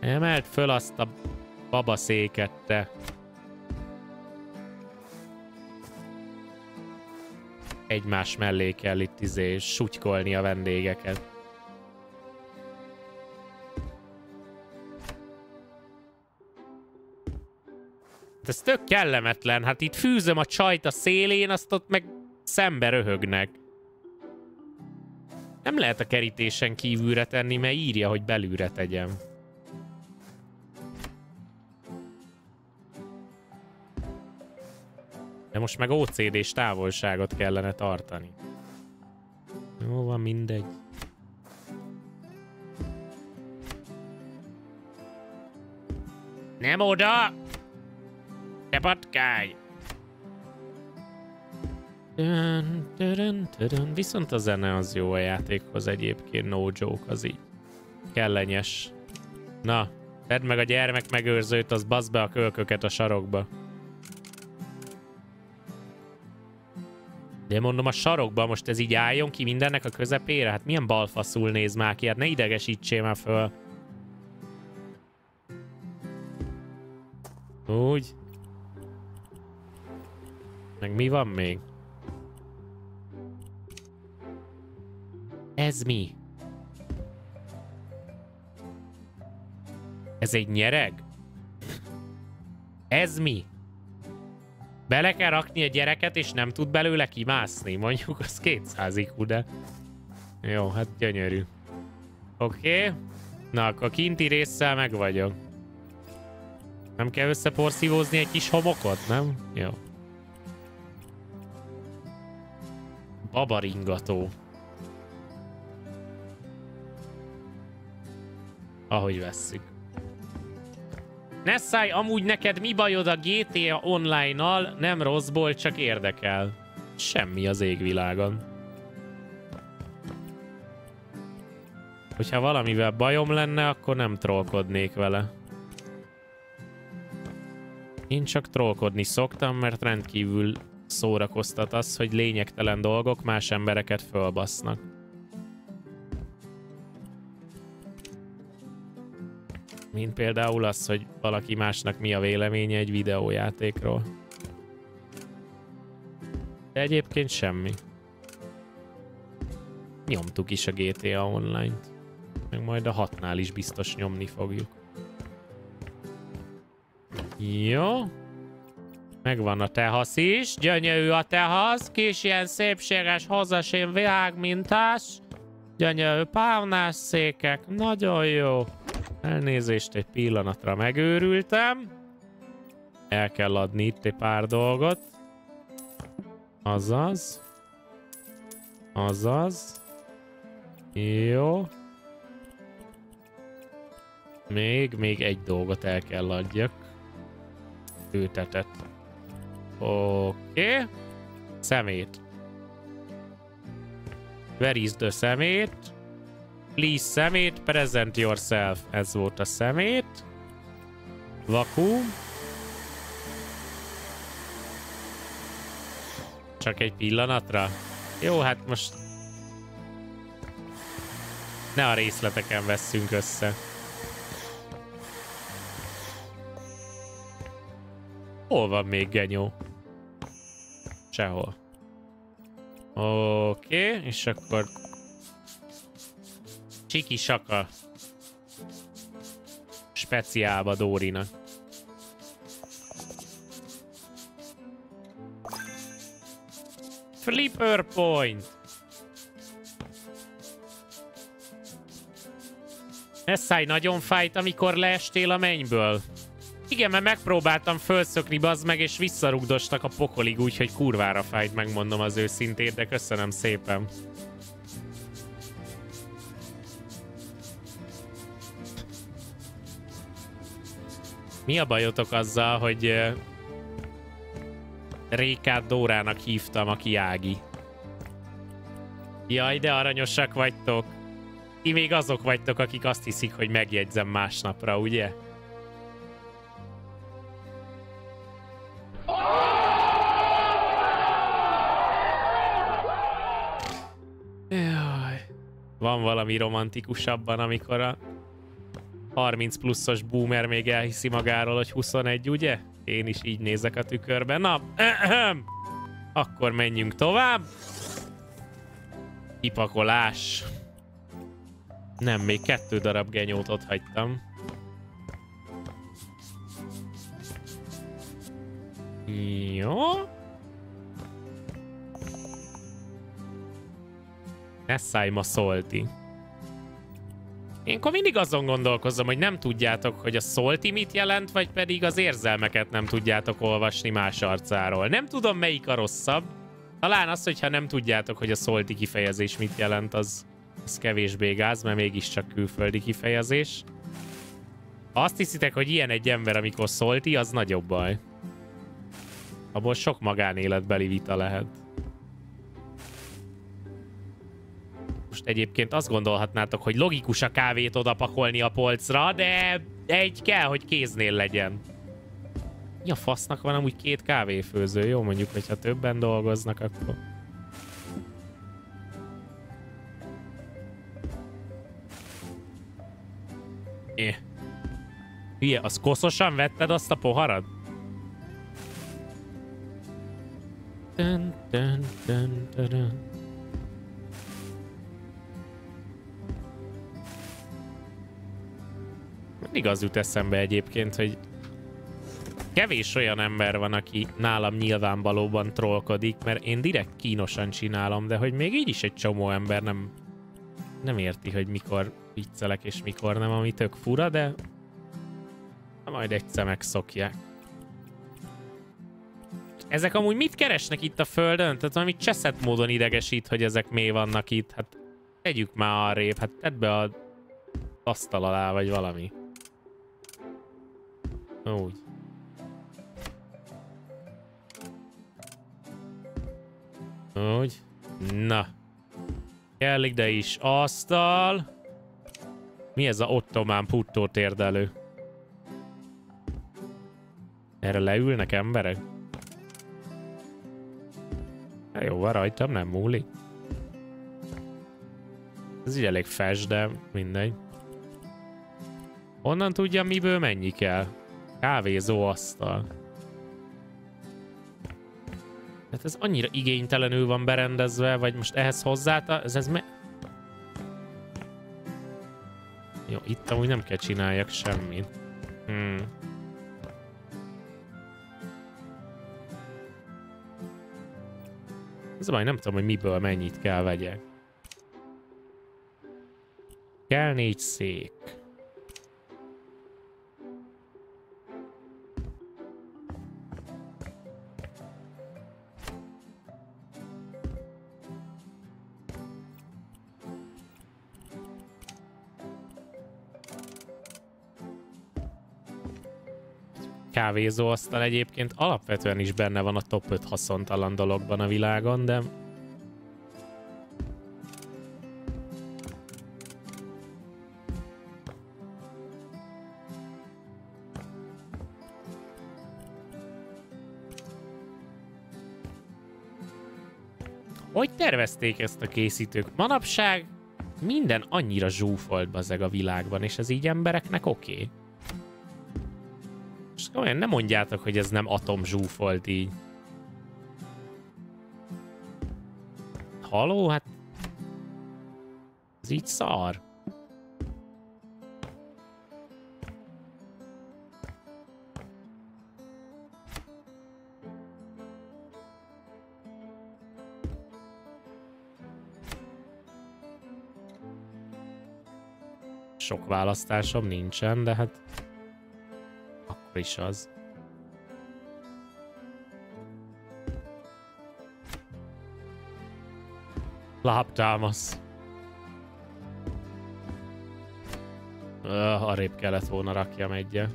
Emelt föl azt a babaszéket, te. Egymás mellé kell itt izé sutykolni a vendégeket. Ez tök kellemetlen. Hát itt fűzöm a csajt a szélén, azt ott meg szembe röhögnek. Nem lehet a kerítésen kívülre tenni, mert írja, hogy belülre tegyem. De most meg OCD-s távolságot kellene tartani. Jó van, mindegy. Nem oda! Te patkány! Dön, dön, dön. Viszont a zene az jó a játékhoz egyébként, no joke, az így kellenyes. Na, Tedd meg a gyermek megőrzőt, az basz be a kölköket a sarokba. De mondom, a sarokba most ez így álljon ki mindennek a közepére? Hát milyen balfaszul néz már ki? Hát ne idegesítsél már föl. Úgy. Meg mi van még? Ez mi? Ez egy nyereg? Ez mi? Bele kell rakni a gyereket, és nem tud belőle kimászni. Mondjuk az 200 IQ, de... Jó, hát gyönyörű. Oké. Na, akkor kinti résszel meg vagyok. Nem kell összeporszívózni egy kis homokot, nem? Jó. Babaringató. Ahogy vesszük. Nessai, amúgy neked mi bajod a GTA online-nal? Nem rosszból, csak érdekel. Semmi az égvilágon. Hogyha valamivel bajom lenne, akkor nem trollkodnék vele. Én csak trollkodni szoktam, mert rendkívül szórakoztat az, hogy lényegtelen dolgok más embereket fölbasznak. Mint például az, hogy valaki másnak mi a véleménye egy videójátékról. De egyébként semmi. Nyomtuk is a GTA Online-t. Meg majd a hatnál is biztos nyomni fogjuk. Jó. Megvan a tehasz is. Gyönyörű a tehasz. Kis ilyen szépséges, hozasén virágmintás. Gyönyörű párnás székek. Nagyon jó. Elnézést, egy pillanatra megőrültem. El kell adni itt egy pár dolgot. Azaz. Azaz. Jó. Még, még egy dolgot el kell adjak. Őtetet. Oké. Okay. Szemét. Where is the szemét? Please szemét, present yourself. Ez volt a szemét. Vakuum. Csak egy pillanatra? Jó, hát most... Ne a részleteken vesszünk össze. Hol van még genyó? Sehol. Oké, és akkor Csiki saka. Speciálba Dórinak. Flipper point. Nessai nagyon fájt, amikor leestél a mennyből. Igen, mert megpróbáltam fölszökni, bazd meg, és visszarugdostak a pokolig, úgyhogy kurvára fájt, megmondom az őszintét, de köszönöm szépen. Mi a bajotok azzal, hogy Rékát Dórának hívtam, aki Ági? Jaj, de aranyosak vagytok. Ti még azok vagytok, akik azt hiszik, hogy megjegyzem másnapra, ugye? Van valami romantikusabban, amikor a 30 pluszos boomer még elhiszi magáról, hogy 21, ugye? Én is így nézek a tükörben. Na, akkor menjünk tovább. Kipakolás. Nem, még kettő darab genyót ott hagytam. Jó. Ne szállj ma szolti. Én akkor mindig azon gondolkozom, hogy nem tudjátok, hogy a szolti mit jelent, vagy pedig az érzelmeket nem tudjátok olvasni más arcáról. Nem tudom, melyik a rosszabb. Talán az, hogyha nem tudjátok, hogy a szolti kifejezés mit jelent, az, az kevésbé gáz, mert mégiscsak külföldi kifejezés. Azt hiszitek, hogy ilyen egy ember, amikor szolti, az nagyobb baj. Abból sok magánéletbeli vita lehet. Most egyébként azt gondolhatnátok, hogy logikus a kávét odapakolni a polcra, de egy kell, hogy kéznél legyen. Mi a fasznak van amúgy két kávéfőző? Jó, mondjuk, hogyha többen dolgoznak, akkor... É. Hülye, az koszosan vetted azt a poharat? Dun, dun, dun, dun, dun. Mindig az jut eszembe egyébként, hogy kevés olyan ember van, aki nálam nyilvánvalóban trollkodik, mert én direkt kínosan csinálom, de hogy még így is egy csomó ember nem, nem érti, hogy mikor viccelek és mikor nem, ami tök fura, de majd egyszer megszokják. Ezek amúgy mit keresnek itt a földön? Tehát valami cseszett módon idegesít, hogy ezek mi vannak itt. Hát tegyük már arrébb, hát tedd be a asztal alá, vagy valami. Úgy. Úgy. Na. Kell ide is asztal. Mi ez a ottomán puttó térdelő? Erre leülnek emberek? Hát jó, van rajtam, nem múlik. Ez így elég fes, de mindegy. Honnan tudja, miből mennyi kell? Kávézó asztal. Hát ez annyira igénytelenül van berendezve, vagy most ehhez hozzá... Ez, ez me... Jó, itt amúgy nem kell csináljak semmit. Hmm. Ez baj, nem tudom, hogy miből mennyit kell vegyek. Kell négy szék. Kávézóasztal egyébként alapvetően is benne van a top 5 haszontalan dologban a világon, de Hogy tervezték ezt a készítők? Manapság minden annyira zsúfolt bazeg a világban, és ez így embereknek oké. Okay. Olyan nem mondjátok, hogy ez nem atomzsúfolt így. Haló? Hát... Ez így szar. Sok választásom nincsen, de hát is az. Láptámasz. Uh, arrébb kellett volna rakjam egyet.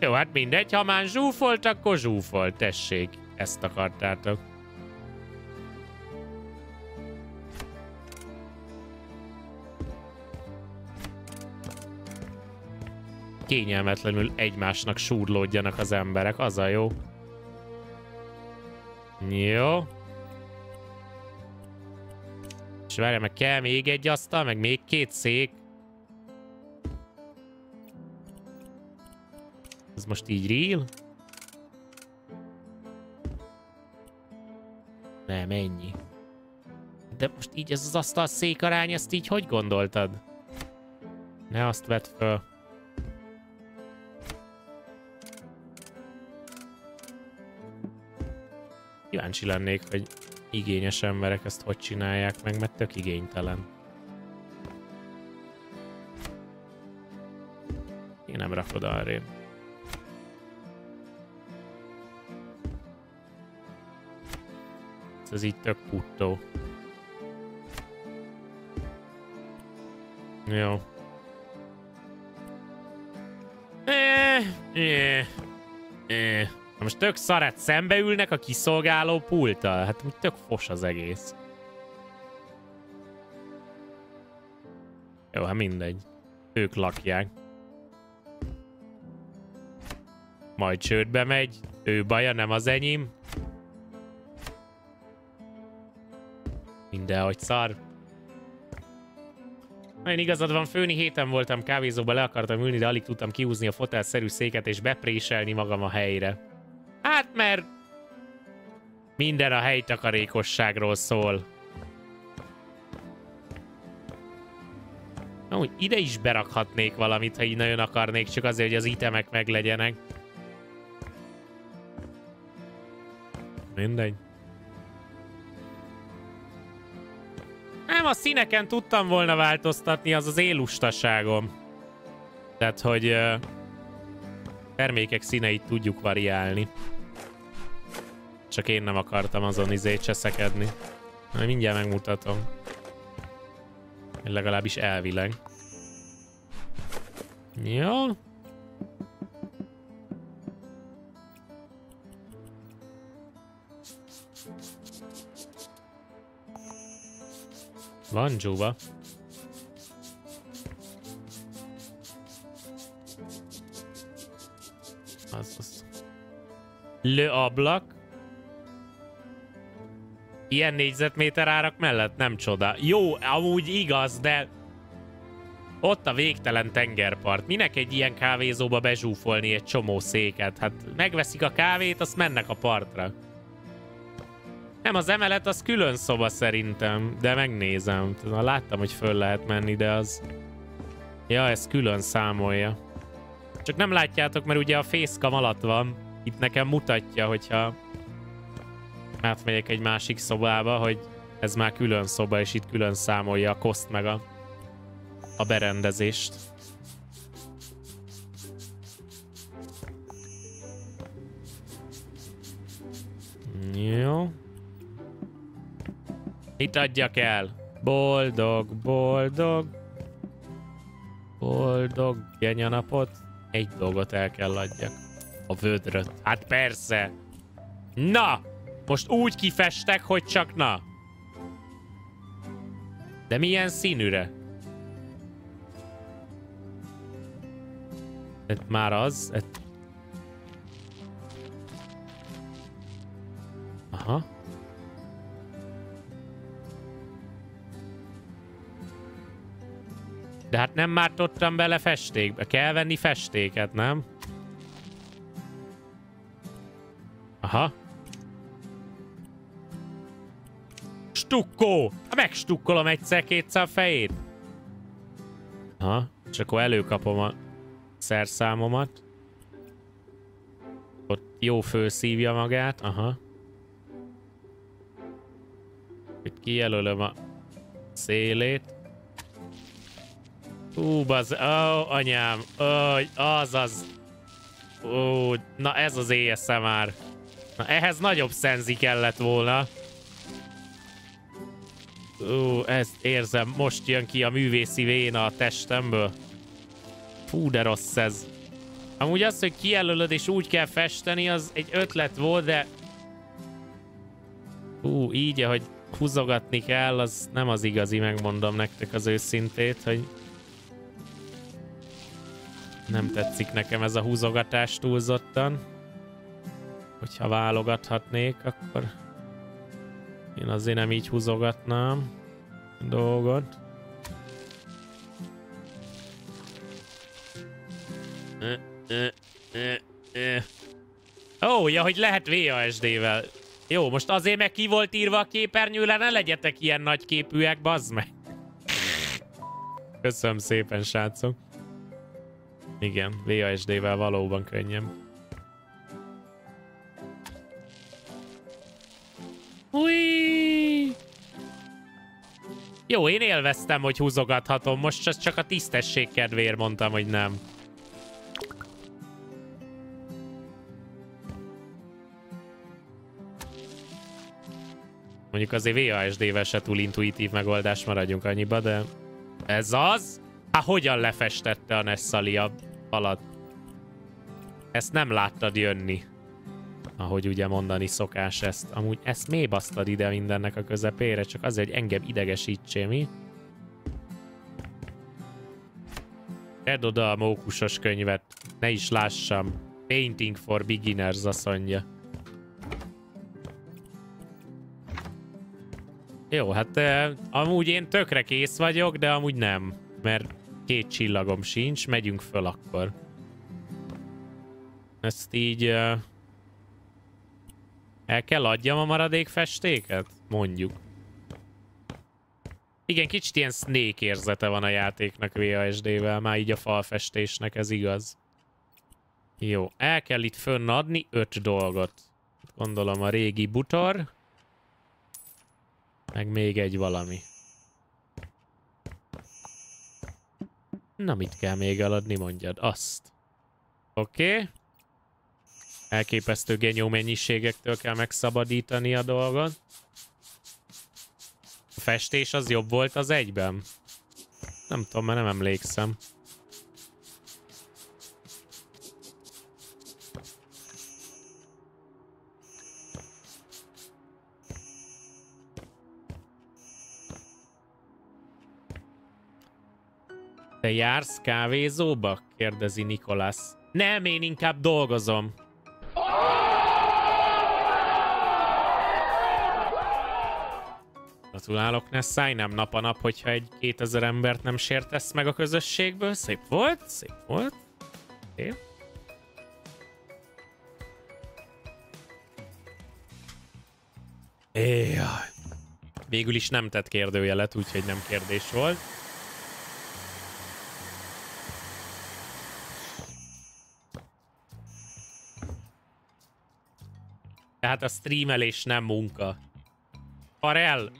Jó, hát mindegy, ha már zsúfolt, akkor zsúfolt, tessék. Ezt akartátok. Kényelmetlenül egymásnak súrlódjanak az emberek, az a jó. Jó. És várjál, meg kell még egy asztal, meg még két szék. Ez most így real? Nem, ennyi. De most így ez az asztal szék arány, ezt így hogy gondoltad? Ne azt vedd föl. Kíváncsi lennék, hogy igényes emberek ezt hogy csinálják meg, mert tök igénytelen. Én nem rakod arrébb. Ez így tök puttó. Jó. Eh, eh, eh. Na most tök szarát szembeülnek a kiszolgáló pulttal. Hát úgy tök fos az egész. Jó, hát mindegy. Ők lakják. Majd csődbe megy. Ő baja, nem az enyém. Mindenhogy szar. Nagyon igazad van, főni héten voltam kávézóban, le akartam ülni, de alig tudtam kiúzni a fotelszerű széket és bepréselni magam a helyre. Hát mert minden a helytakarékosságról szól. Amúgy ide is berakhatnék valamit, ha így nagyon akarnék, csak azért, hogy az itemek meglegyenek. Mindegy. Nem, a színeken tudtam volna változtatni, az az élustaságom. Tehát, hogy uh, termékek színeit tudjuk variálni. Csak én nem akartam azon izét cseszekedni. Na, mindjárt megmutatom. Legalábbis elvileg. Jó. Van dzsúva. Az, az. Le ablak. Ilyen négyzetméter árak mellett nem csoda. Jó, amúgy igaz, de ott a végtelen tengerpart. Minek egy ilyen kávézóba bezsúfolni egy csomó széket? Hát megveszik a kávét, azt mennek a partra. Nem, az emelet az külön szoba szerintem, de megnézem. Tudom, láttam, hogy föl lehet menni, de az... Ja, ez külön számolja. Csak nem látjátok, mert ugye a fészkam alatt van. Itt nekem mutatja, hogyha átmegyek egy másik szobába, hogy ez már külön szoba, és itt külön számolja a koszt meg a, a berendezést. Jó. Mit adjak el? Boldog, boldog. Boldog genyanapot. Egy dolgot el kell adjak. A vödröt. Hát persze. Na! Most úgy kifestek, hogy csak na. De milyen színűre? Ez már az. Ez... Aha. De hát nem mártottam bele festékbe. Kell venni festéket, nem? Aha. Stukkó! Megstukkolom egyszer-kétszer a fejét. Aha, és akkor előkapom a szerszámomat. Ott jó fölszívja magát, aha. Itt kijelölöm a szélét. Ú, baz, ó, oh, anyám, ó, oh, azaz. Ó, na ez az ASMR. Na ehhez nagyobb szenzi kellett volna. Ó, ezt érzem, most jön ki a művészi véna a testemből. Fú, de rossz ez. Amúgy az, hogy kijelölöd és úgy kell festeni, az egy ötlet volt, de... Hú, így, ahogy húzogatni kell, az nem az igazi, megmondom nektek az őszintét, hogy... Nem tetszik nekem ez a húzogatás túlzottan. Hogyha válogathatnék, akkor... Én azért nem így húzogatnám dolgot. Ó, oh, ja, hogy lehet VASD-vel. Jó, most azért meg ki volt írva a képernyőre, ne legyetek ilyen nagy képűek, bazd meg. Köszönöm szépen, srácok. Igen, VASD-vel valóban könnyebb. Jó, én élveztem, hogy húzogathatom. Most csak a tisztesség kedvéért mondtam, hogy nem. Mondjuk azért VASD-vel se túl intuitív megoldás maradjunk annyiba, de... Ez az? Hát hogyan lefestette a Nessali a alatt? Ezt nem láttad jönni ahogy ugye mondani szokás ezt. Amúgy ezt mély basztad ide mindennek a közepére, csak azért, hogy engem idegesítsél, mi? Tedd oda a mókusos könyvet. Ne is lássam. Painting for beginners, azt mondja. Jó, hát uh, amúgy én tökre kész vagyok, de amúgy nem. Mert két csillagom sincs, megyünk föl akkor. Ezt így... Uh, el kell adjam a maradék festéket? Mondjuk. Igen, kicsit ilyen Snake érzete van a játéknak VASD-vel, már így a falfestésnek, ez igaz. Jó, el kell itt fönnadni öt dolgot. Gondolom a régi butor. Meg még egy valami. Na, mit kell még eladni, mondjad? Azt. Oké. Okay. Elképesztő genyó mennyiségektől kell megszabadítani a dolgot. A festés az jobb volt az egyben? Nem tudom, mert nem emlékszem. Te jársz kávézóba? kérdezi Nikolász. Nem, én inkább dolgozom. Gratulálok, Nessai, nem nap a nap, hogyha egy 2000 embert nem sértesz meg a közösségből. Szép volt, szép volt. Szép. Éjjaj. Végül is nem tett kérdőjelet, úgyhogy nem kérdés volt. Tehát a streamelés nem munka. Farel,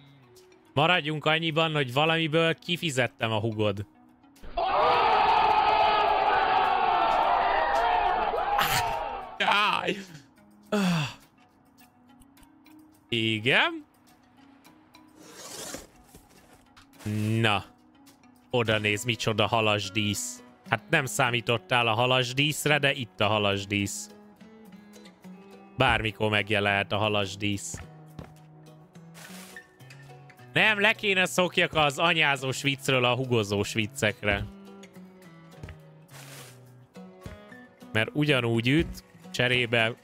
maradjunk annyiban, hogy valamiből kifizettem a hugod. Igen. Na. Oda néz, micsoda halasdísz. Hát nem számítottál a halasdíszre, de itt a halasdísz. Bármikor megjelent a halasdísz. Nem, le kéne szokjak az anyázós viccről a hugozós viccekre. Mert ugyanúgy üt, cserébe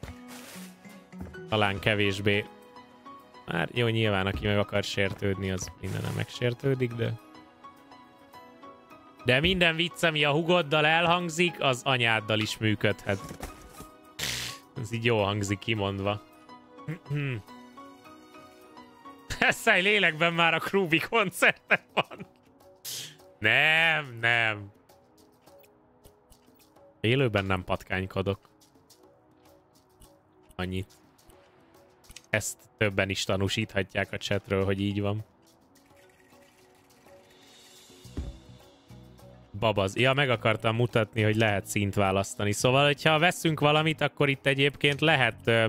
talán kevésbé. Már jó, nyilván aki meg akar sértődni, az mindenem megsértődik, de... De minden vicc, ami a hugoddal elhangzik, az anyáddal is működhet. Ez így jó hangzik kimondva. Eszáj lélekben már a Krúbi koncerten van. Nem, nem. Élőben nem patkánykodok. Annyit. Ezt többen is tanúsíthatják a chatről, hogy így van. Babaz. Ja, meg akartam mutatni, hogy lehet szint választani. Szóval, hogyha veszünk valamit, akkor itt egyébként lehet uh,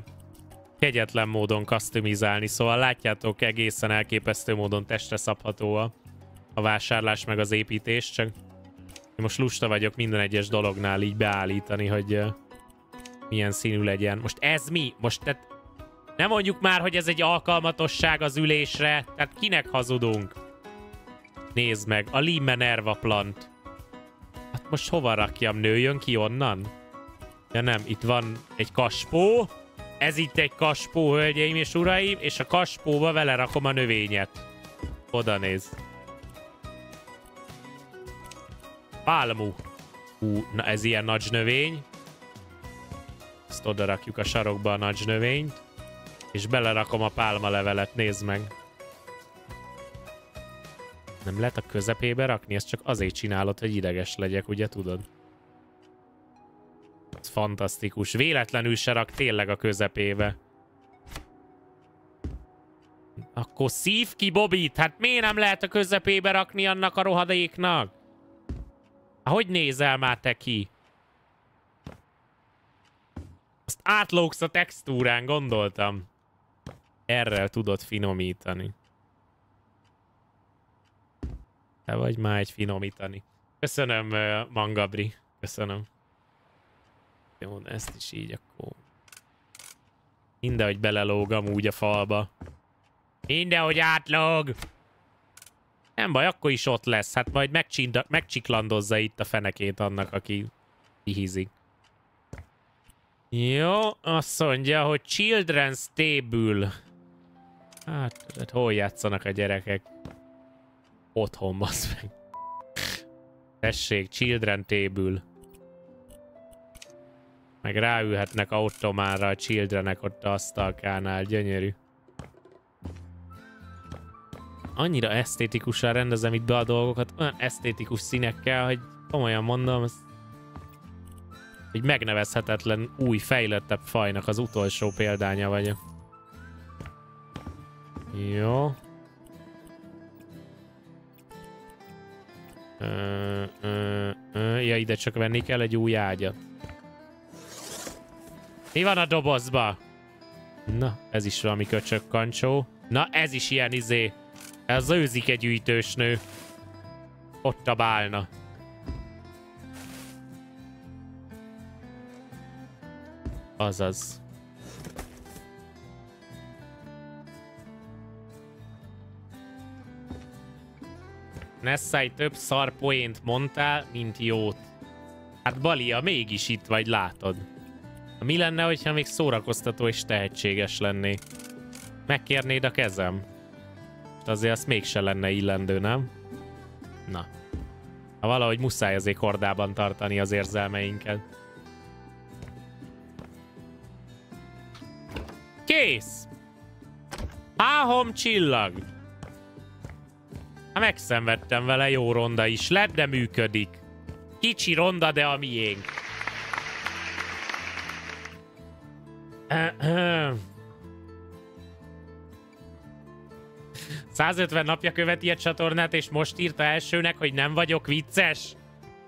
kegyetlen módon customizálni. Szóval látjátok, egészen elképesztő módon testre szabható a, a vásárlás meg az építés, csak én most lusta vagyok minden egyes dolognál így beállítani, hogy uh, milyen színű legyen. Most ez mi? Most tehát nem mondjuk már, hogy ez egy alkalmatosság az ülésre, tehát kinek hazudunk? Nézd meg, a Limenerva plant. Most hova rakjam? Nőjön ki onnan? Ja nem, itt van egy kaspó. Ez itt egy kaspó, hölgyeim és uraim, és a kaspóba vele rakom a növényet. Oda néz. Pálmú. Hú, na ez ilyen nagy növény. Ezt oda rakjuk a sarokba a nagy növényt. És belerakom a pálma levelet, nézd meg. Nem lehet a közepébe rakni? Ezt csak azért csinálod, hogy ideges legyek, ugye tudod? Ez fantasztikus. Véletlenül se rak tényleg a közepébe. Akkor szív ki Bobit! Hát miért nem lehet a közepébe rakni annak a rohadéknak? Hogy nézel már te ki? Azt átlógsz a textúrán, gondoltam. Errel tudod finomítani. Te vagy már egy finomítani. Köszönöm, Mangabri. Köszönöm. Jó, ezt is így akkor. Mindenhogy belelóg amúgy a falba. Mindenhogy átlóg! Nem baj, akkor is ott lesz. Hát majd megcsinda, megcsiklandozza itt a fenekét annak, aki kihizik. Jó, azt mondja, hogy Children's Table. Hát, hát hol játszanak a gyerekek? Otthon, basz meg. Tessék, Children Table. Meg ráülhetnek automára a childrenek ott a asztalkánál, gyönyörű. Annyira esztétikusan rendezem itt be a dolgokat, olyan esztétikus színekkel, hogy komolyan mondom, ez egy megnevezhetetlen, új, fejlettebb fajnak az utolsó példánya vagyok. Jó. Ja, ide csak venni kell egy új ágyat. Mi van a dobozba? Na, ez is valami köcsök kancsó. Na, ez is ilyen izé. Ez az őzike gyűjtős nő. Ott a bálna. Azaz. Nessai több szar poént mondtál, mint jót. Hát Balia, mégis itt vagy, látod. Mi lenne, hogyha még szórakoztató és tehetséges lennék? Megkérnéd a kezem? És azért azt mégse lenne illendő, nem? Na. Ha valahogy muszáj azért kordában tartani az érzelmeinket. Kész! Áhom csillag! Hát megszenvedtem vele, jó ronda is lett, de működik. Kicsi ronda, de a miénk. <clears throat> 150 napja követi a csatornát, és most írta elsőnek, hogy nem vagyok vicces.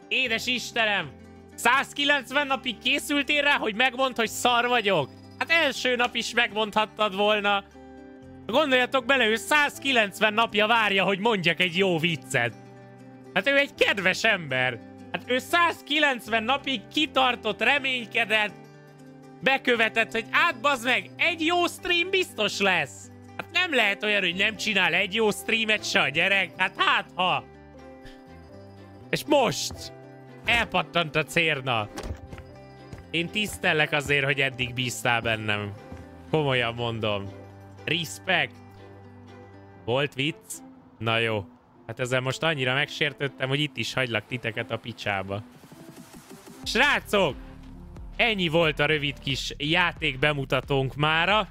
Édes Istenem! 190 napig készültél rá, hogy megmond, hogy szar vagyok? Hát első nap is megmondhattad volna. Gondoljatok bele, ő 190 napja várja, hogy mondjak egy jó viccet. Hát ő egy kedves ember. Hát ő 190 napig kitartott, reménykedett, bekövetett, hogy átbazd meg, egy jó stream biztos lesz. Hát nem lehet olyan, hogy nem csinál egy jó streamet se a gyerek. Hát hát ha. És most elpattant a cérna. Én tisztellek azért, hogy eddig bíztál bennem. Komolyan mondom. Respect. Volt vicc? Na jó. Hát ezzel most annyira megsértődtem, hogy itt is hagylak titeket a picsába. Srácok! Ennyi volt a rövid kis játék bemutatónk mára.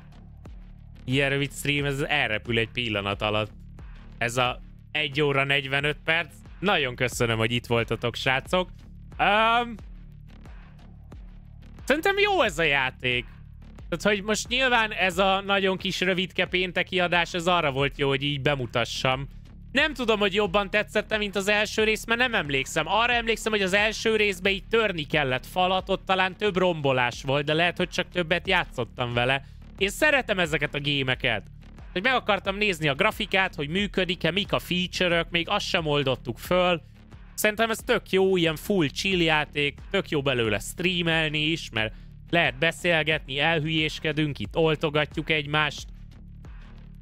Ilyen rövid stream, ez elrepül egy pillanat alatt. Ez a 1 óra 45 perc. Nagyon köszönöm, hogy itt voltatok, srácok. Um, szerintem jó ez a játék. Tehát, hogy most nyilván ez a nagyon kis rövidke pénteki adás, ez arra volt jó, hogy így bemutassam. Nem tudom, hogy jobban tetszette, mint az első rész, mert nem emlékszem. Arra emlékszem, hogy az első részben így törni kellett falat, ott talán több rombolás volt, de lehet, hogy csak többet játszottam vele. Én szeretem ezeket a gémeket. Hogy meg akartam nézni a grafikát, hogy működik-e, mik a feature-ök, még azt sem oldottuk föl. Szerintem ez tök jó, ilyen full chill játék, tök jó belőle streamelni is, mert lehet beszélgetni, elhülyéskedünk, itt oltogatjuk egymást.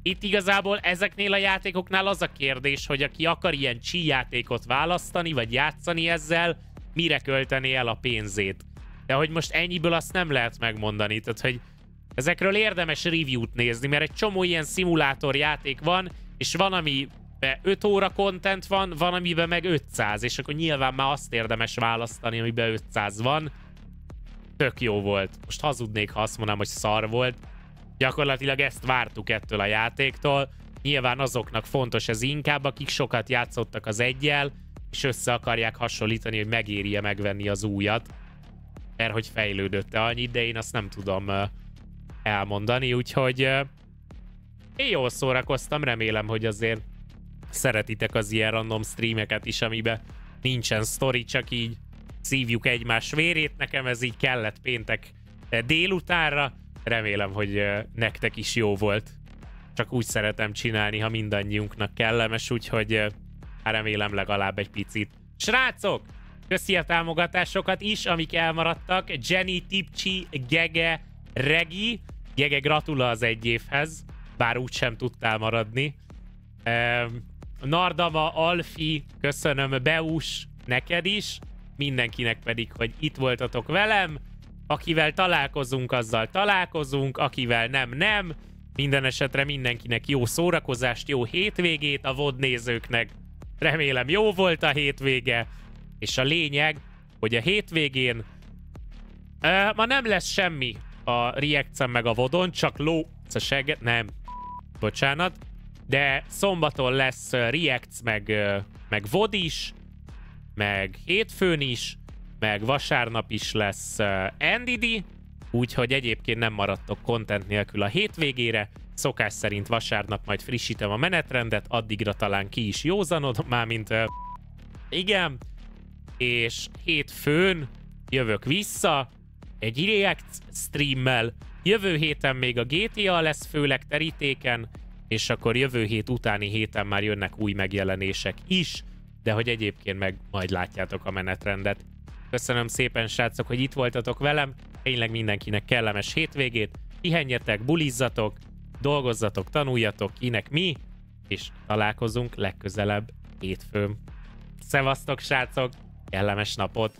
Itt igazából ezeknél a játékoknál az a kérdés, hogy aki akar ilyen chi játékot választani, vagy játszani ezzel, mire költeni el a pénzét. De hogy most ennyiből azt nem lehet megmondani, tehát hogy ezekről érdemes review-t nézni, mert egy csomó ilyen szimulátor játék van, és van, ami 5 óra content van, van, amiben meg 500, és akkor nyilván már azt érdemes választani, amiben 500 van. Tök jó volt. Most hazudnék, ha azt mondanám, hogy szar volt. Gyakorlatilag ezt vártuk ettől a játéktól. Nyilván azoknak fontos ez inkább, akik sokat játszottak az egyel, és össze akarják hasonlítani, hogy megéri-e megvenni az újat. Mert hogy fejlődött-e annyit, de én azt nem tudom elmondani, úgyhogy én jól szórakoztam, remélem, hogy azért szeretitek az ilyen random streameket is, amiben nincsen story, csak így szívjuk egymás vérét. Nekem ez így kellett péntek délutánra. Remélem, hogy nektek is jó volt. Csak úgy szeretem csinálni, ha mindannyiunknak kellemes, úgyhogy hát remélem legalább egy picit. Srácok! Köszi a támogatásokat is, amik elmaradtak. Jenny, Tipcsi, Gege, Regi. Gege gratula az egy évhez, bár úgy sem tudtál maradni. Nardama, Alfi, köszönöm Beus, neked is, mindenkinek pedig, hogy itt voltatok velem, akivel találkozunk, azzal találkozunk, akivel nem, nem. Minden esetre mindenkinek jó szórakozást, jó hétvégét a VOD nézőknek. Remélem jó volt a hétvége, és a lényeg, hogy a hétvégén uh, ma nem lesz semmi a react meg a vodon, csak ló... Segget, nem. Bocsánat. De szombaton lesz Reacts meg, meg VOD is, meg hétfőn is, meg vasárnap is lesz uh, NDD, úgyhogy egyébként nem maradtok content nélkül a hétvégére. Szokás szerint vasárnap majd frissítem a menetrendet, addigra talán ki is józanod, mármint uh, igen, és hétfőn jövök vissza egy React streammel, jövő héten még a GTA lesz főleg terítéken, és akkor jövő hét utáni héten már jönnek új megjelenések is, de hogy egyébként meg majd látjátok a menetrendet. Köszönöm szépen, srácok, hogy itt voltatok velem. Tényleg mindenkinek kellemes hétvégét. Pihenjetek, bulizzatok, dolgozzatok, tanuljatok, kinek mi, és találkozunk legközelebb hétfőn. Szevasztok, srácok! Kellemes napot!